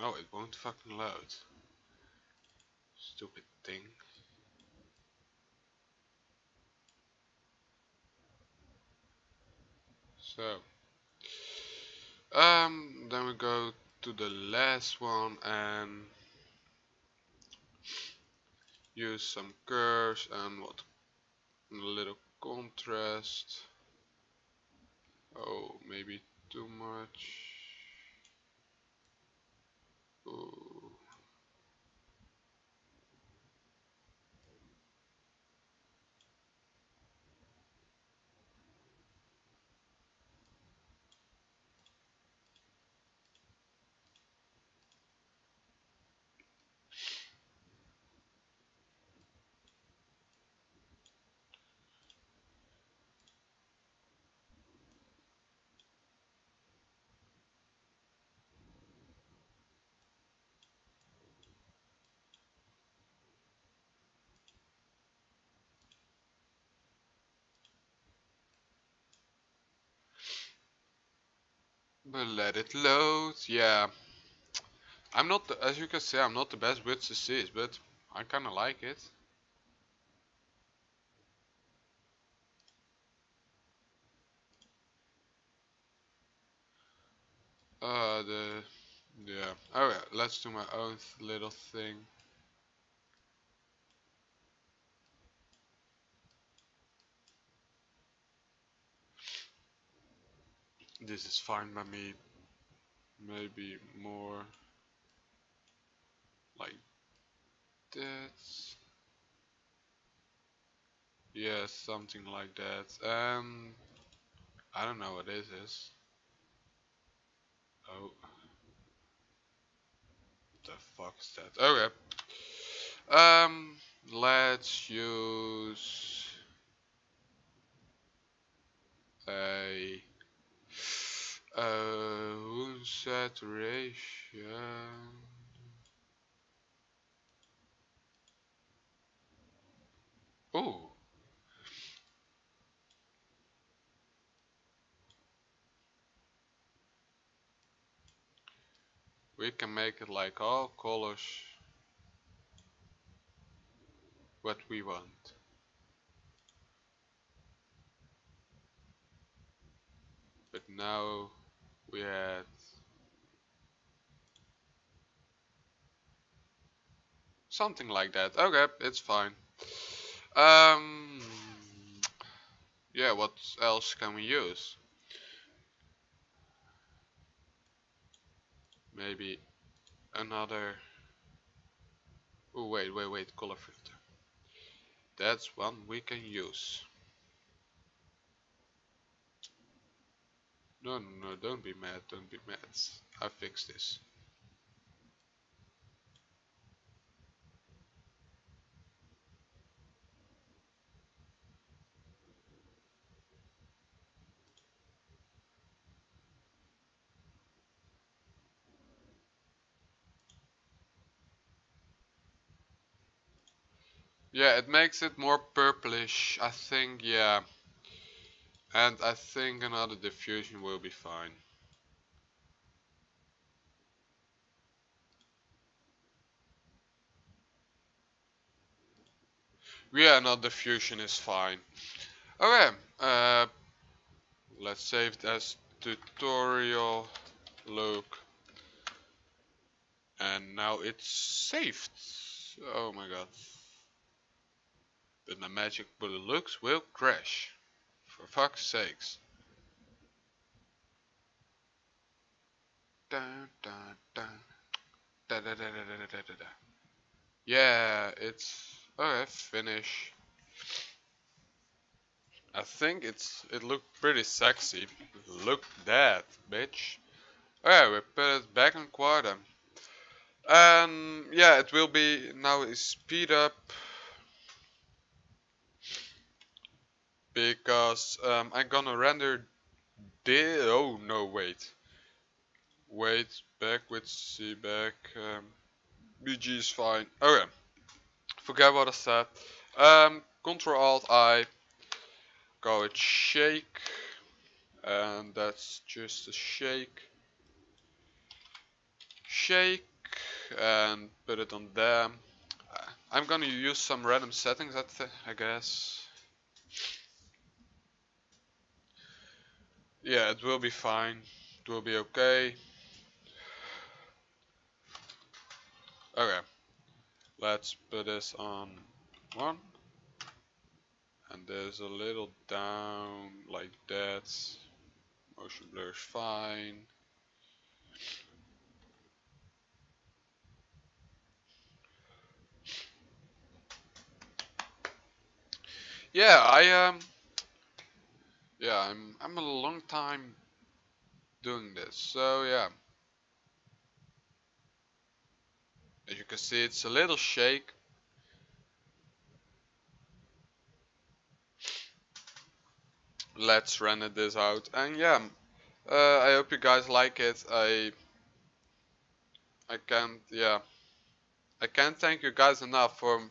No, it won't fucking load. Stupid thing. So, um, then we go to the last one and use some curves and what a little contrast. Oh, maybe too much. Ooh. But let it load, yeah. I'm not, the, as you can see, I'm not the best with CCs, but I kinda like it. Uh, the, yeah. Oh yeah, let's do my own little thing. This is fine by me. Maybe more like that. Yeah, something like that. Um, I don't know what this is. Oh. The fuck is that? Okay. Um, let's use a uh, saturation. Oh. We can make it like all colors what we want. But now we had something like that. Okay, it's fine. Um, yeah, what else can we use? Maybe another. Oh wait, wait, wait, color filter. That's one we can use. No, no, no, don't be mad, don't be mad. I fixed this. Yeah, it makes it more purplish, I think, yeah. And I think another diffusion will be fine. Yeah, another diffusion is fine. Okay, uh, let's save it as tutorial look. And now it's saved. Oh my god. But the magic bullet looks will crash. For fuck's sakes. Dun, dun, dun. Da, da, da. Yeah, it's oh, okay. Finish. I think it's it looked pretty sexy. Look that, bitch. Okay, we put it back in quarter. And yeah, it will be now speed up because um, I'm gonna render this. Oh no, wait, wait, back with C back. Um, BG is fine. Okay, forget what I said. Um, Control Alt I. Go with shake, and that's just a shake. Shake and put it on there. I'm gonna use some random settings, I guess. Yeah, it will be fine. It will be okay. Okay. Let's put this on one. And there's a little down like that. Motion blur is fine. Yeah, I um yeah, I'm I'm a long time doing this. So yeah. As you can see it's a little shake. Let's render this out and yeah, uh, I hope you guys like it. I I can't yeah I can't thank you guys enough for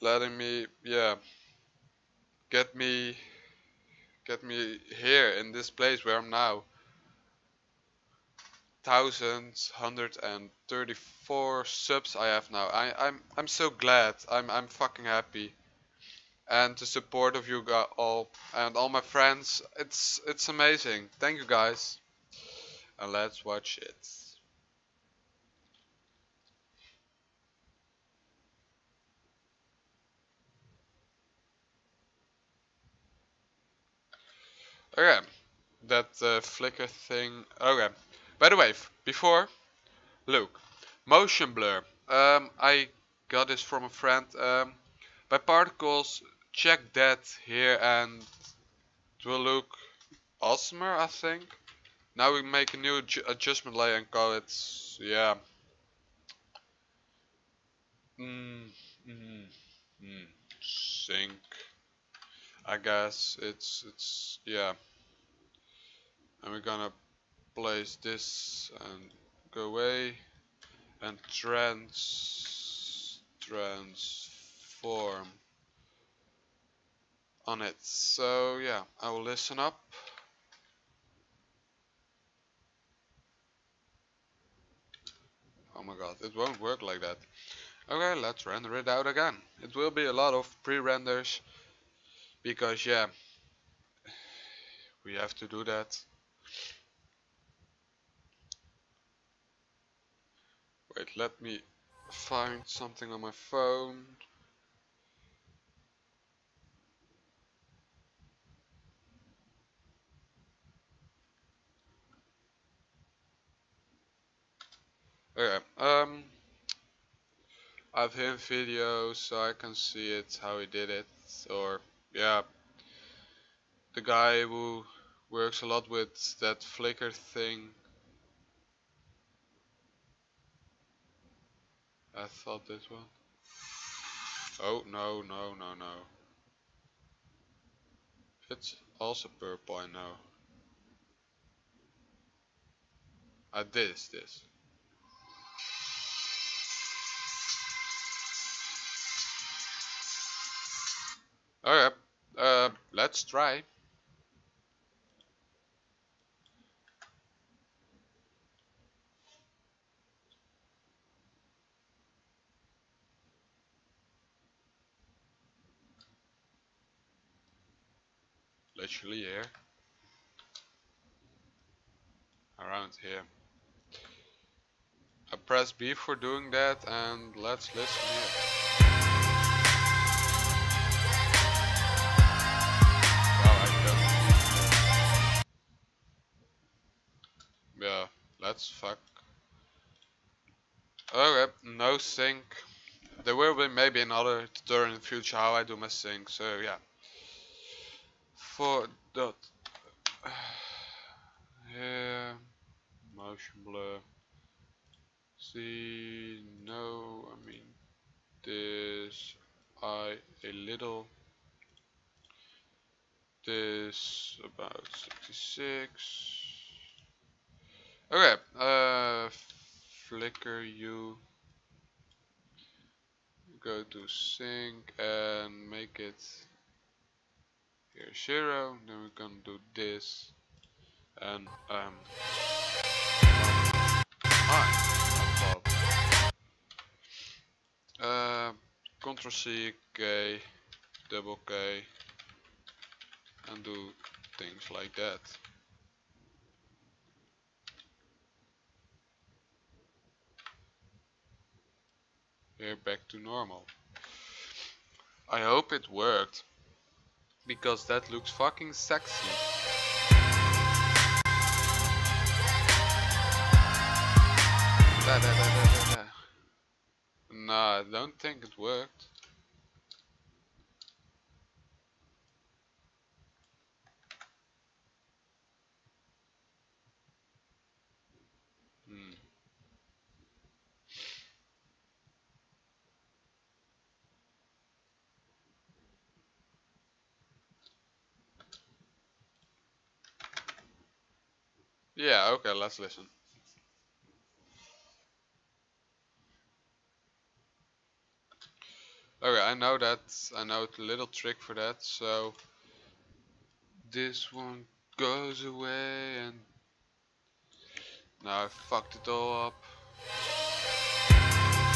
letting me yeah get me get me here in this place where I'm now. Thousand hundred and thirty-four subs I have now. I, I'm I'm so glad. I'm I'm fucking happy. And the support of you guys all and all my friends, it's it's amazing. Thank you guys. And let's watch it. Okay, that uh, flicker thing. Okay, by the way, before, look, motion blur. Um, I got this from a friend. Um, by particles, check that here and it will look awesomer, I think. Now we make a new adjustment layer and call it, yeah. Mm, mm, mm, sync. I guess it's it's yeah. And we're gonna place this and go away. And trans transform on it. So yeah I will listen up. Oh my god it won't work like that. Okay let's render it out again. It will be a lot of pre-renders because yeah we have to do that. Wait let me find something on my phone. Okay um I've him videos so I can see it how he did it or yeah. The guy who works a lot with that flicker thing. I thought this one. Oh no no no no. It's also purple I know. Ah this this. Okay, uh, let's try. Literally here. Around here. I press B for doing that and let's listen here. That's fuck. Okay, no sync. There will be maybe another tutorial in the future how I do my sync, so yeah. For dot motion blur. See no I mean this I a little this about 66 Okay, uh, flicker you go to sync and make it here zero. Then we're gonna do this and um. Uh, Control C, K, double K, and do things like that. We're back to normal. I hope it worked. because that looks fucking sexy. Da, da, da. No, I don't think it worked. Yeah, okay, let's listen. Okay, I know that. I know a little trick for that. So this one goes away and now I fucked it all up.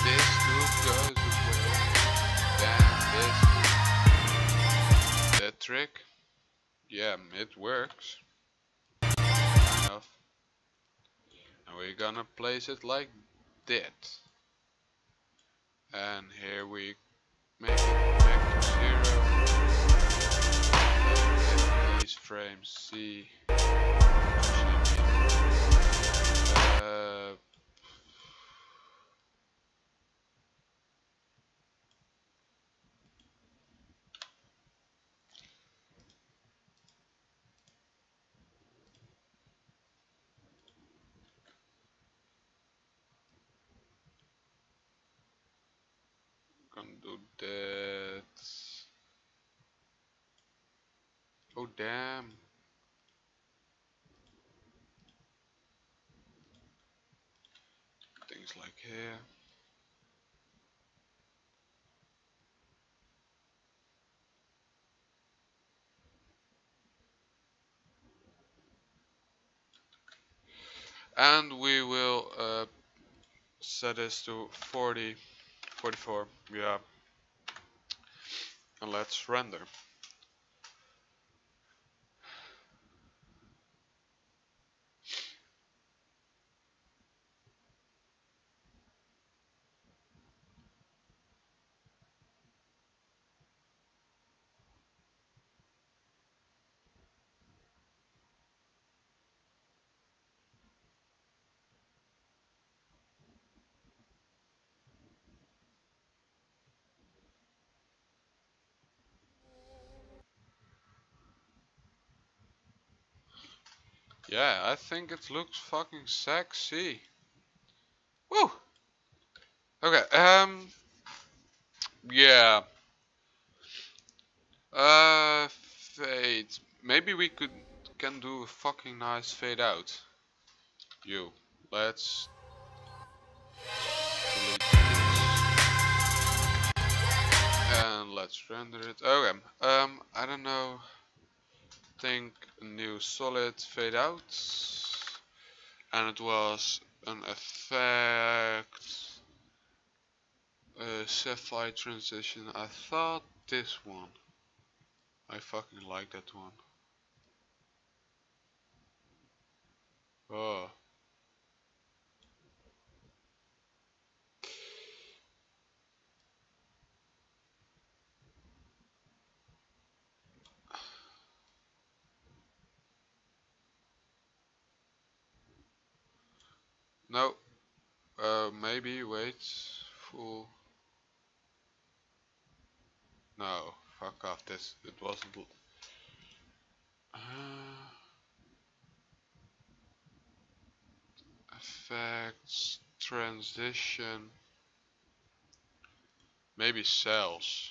This too goes away. This. That trick? Yeah, it works. We're gonna place it like that. And here we make it back to zero. Let these frames that. Oh damn. Things like here. And we will uh, set this to 40, 44, yeah. And let's render. Yeah, I think it looks fucking sexy. Woo! Okay, um... Yeah. Uh, fade. Maybe we could can do a fucking nice fade out. You. Let's. And let's render it. Okay. Um, I don't know. Think a new solid fade out. And it was an effect. Uh, sapphire transition. I thought this one. I fucking like that one. Oh. No. Uh, maybe, wait. Full. No, fuck off this. It wasn't. Uh, effects, transition. Maybe cells.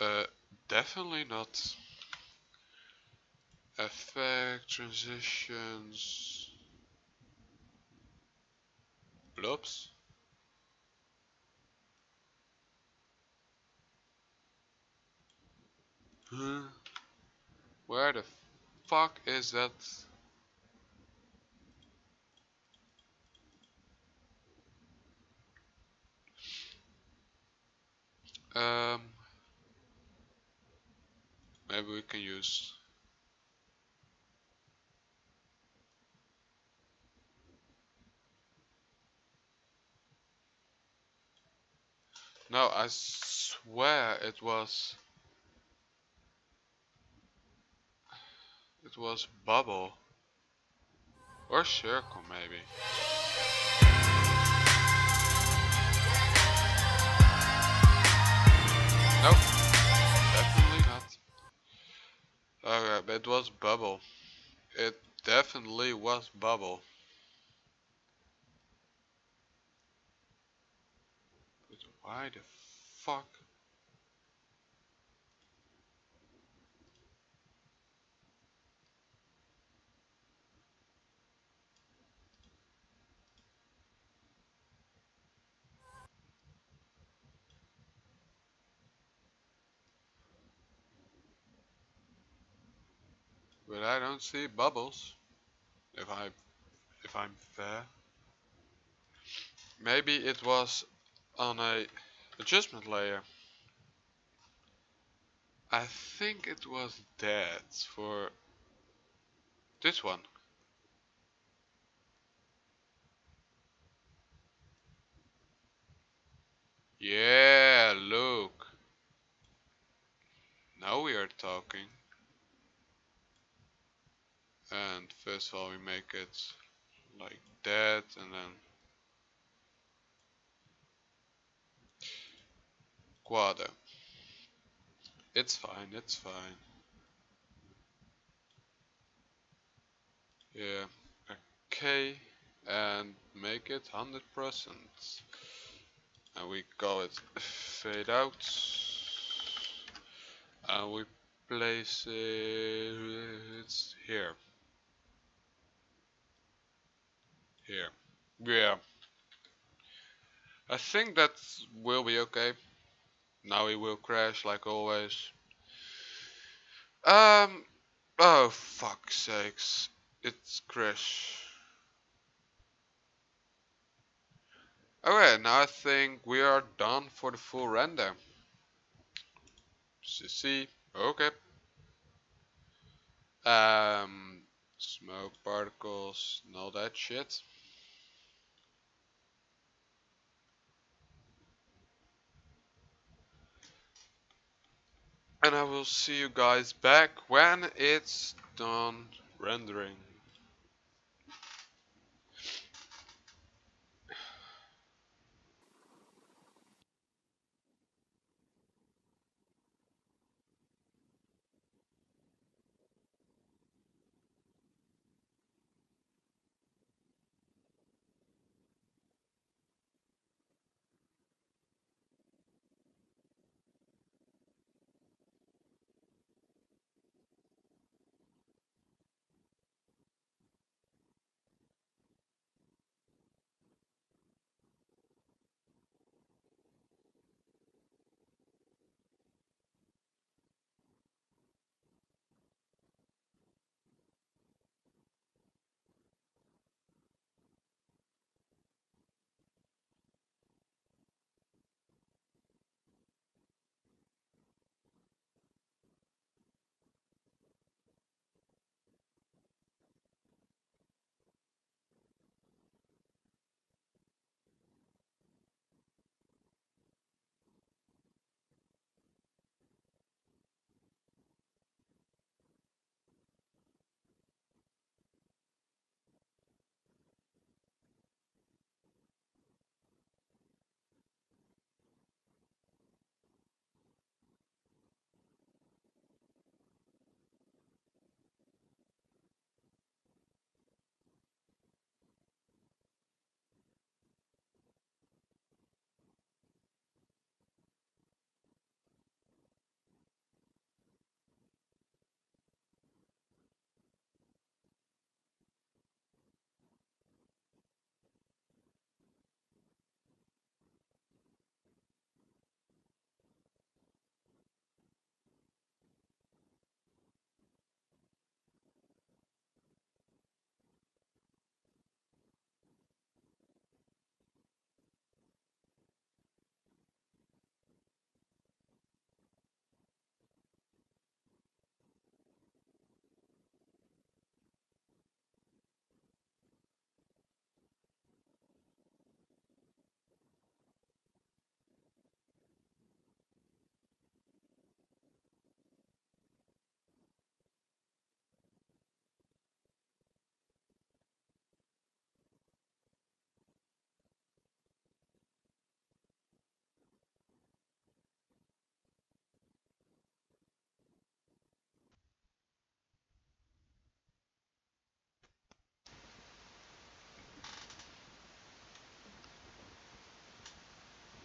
Uh, definitely not. Effect, transitions. Blobs. Huh? Where the fuck is that? Um, maybe we can use. No, I swear it was... It was bubble. Or circle maybe. Nope. Definitely not. Okay, but it was bubble. It definitely was bubble. But why the fuck? But I don't see bubbles. If I if I'm fair. Maybe it was on a adjustment layer. I think it was that for this one. Yeah, look. Now we are talking and first of all we make it like that and then quad it's fine it's fine yeah okay and make it 100% and we call it fade out and we place it here here. Yeah. I think that will be okay. Now it will crash like always. Um, oh fuck sakes. It's crash. Okay, now I think we are done for the full render. CC, okay. Um, smoke particles and all that shit. And I will see you guys back when it's done rendering.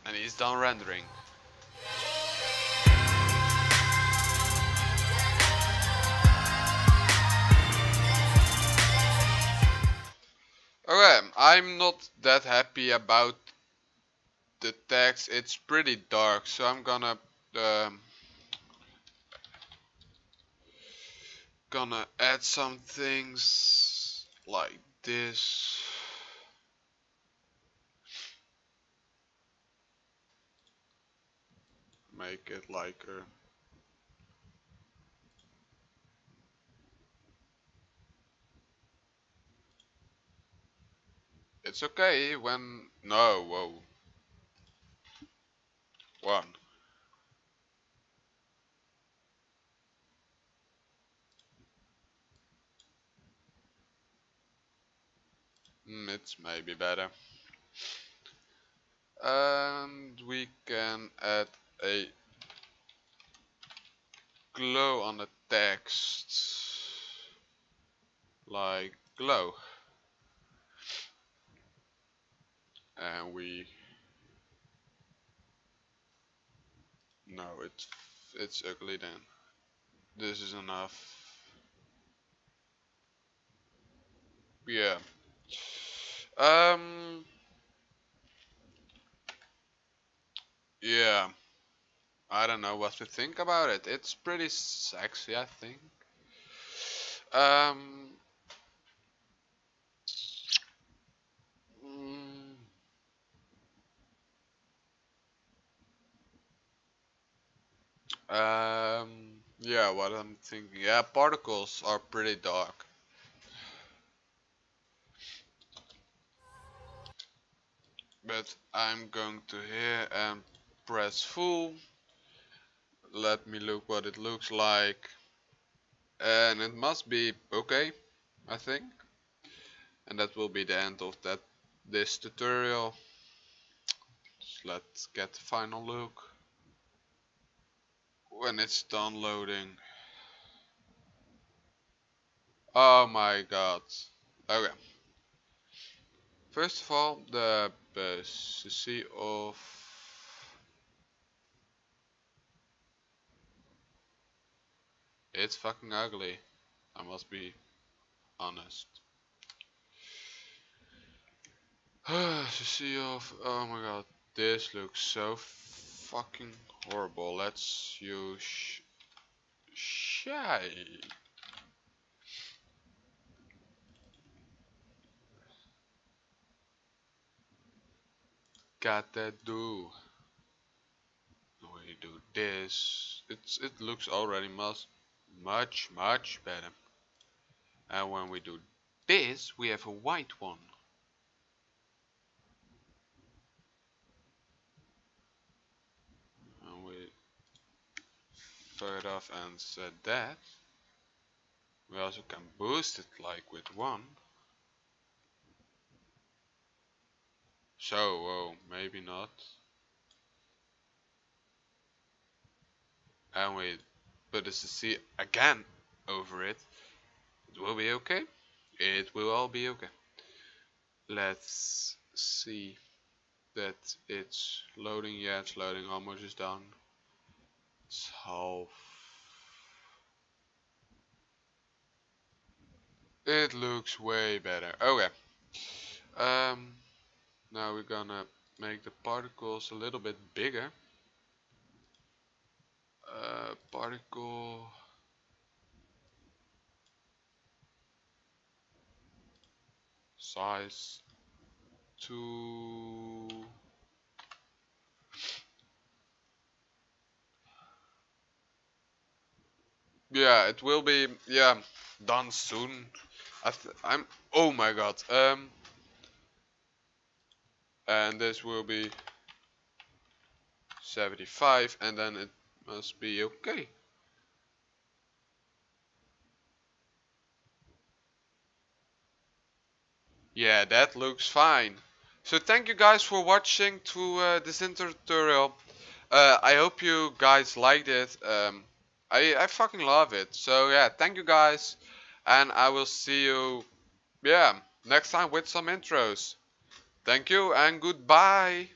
And he's done rendering. Okay, I'm not that happy about the text. It's pretty dark, so I'm gonna um, gonna add some things like this. Make it like a It's okay when no whoa. One. Mm, it's maybe better. And we can add a glow on the text. Like glow. And we No, it's it's ugly then. This is enough. Yeah. Um. Yeah. I don't know what to think about it. It's pretty sexy, I think. Um. mm, Um. Yeah, what I'm thinking. Yeah, particles are pretty dark. but I'm going to here and press full let me look what it looks like. And it must be okay I think. And that will be the end of that this tutorial. Let's get the final look. When it's done loading. Oh my god. Okay. First of all, the uh, PCC of it's fucking ugly. I must be honest. CC of oh my god, this looks so fucking horrible. Let's use shy. gotta do we do this it's it looks already much much much better. And when we do this we have a white one. And we third off and set that. We also can boost it like with one. So, well, maybe not. And we put the CC again over it. It will be okay. It will all be okay. Let's see that it's loading. Yeah, it's loading. Almost is done. It's half. It looks way better. Okay. Um, now we're gonna make the particles a little bit bigger. Uh, particle size to yeah it will be yeah done soon. I I'm oh my god um and this will be 75 and then it must be okay. Yeah that looks fine. So thank you guys for watching to uh, this tutorial. Uh, I hope you guys liked it. Um, I, I fucking love it. So yeah thank you guys. And I will see you yeah next time with some intros. Thank you and goodbye.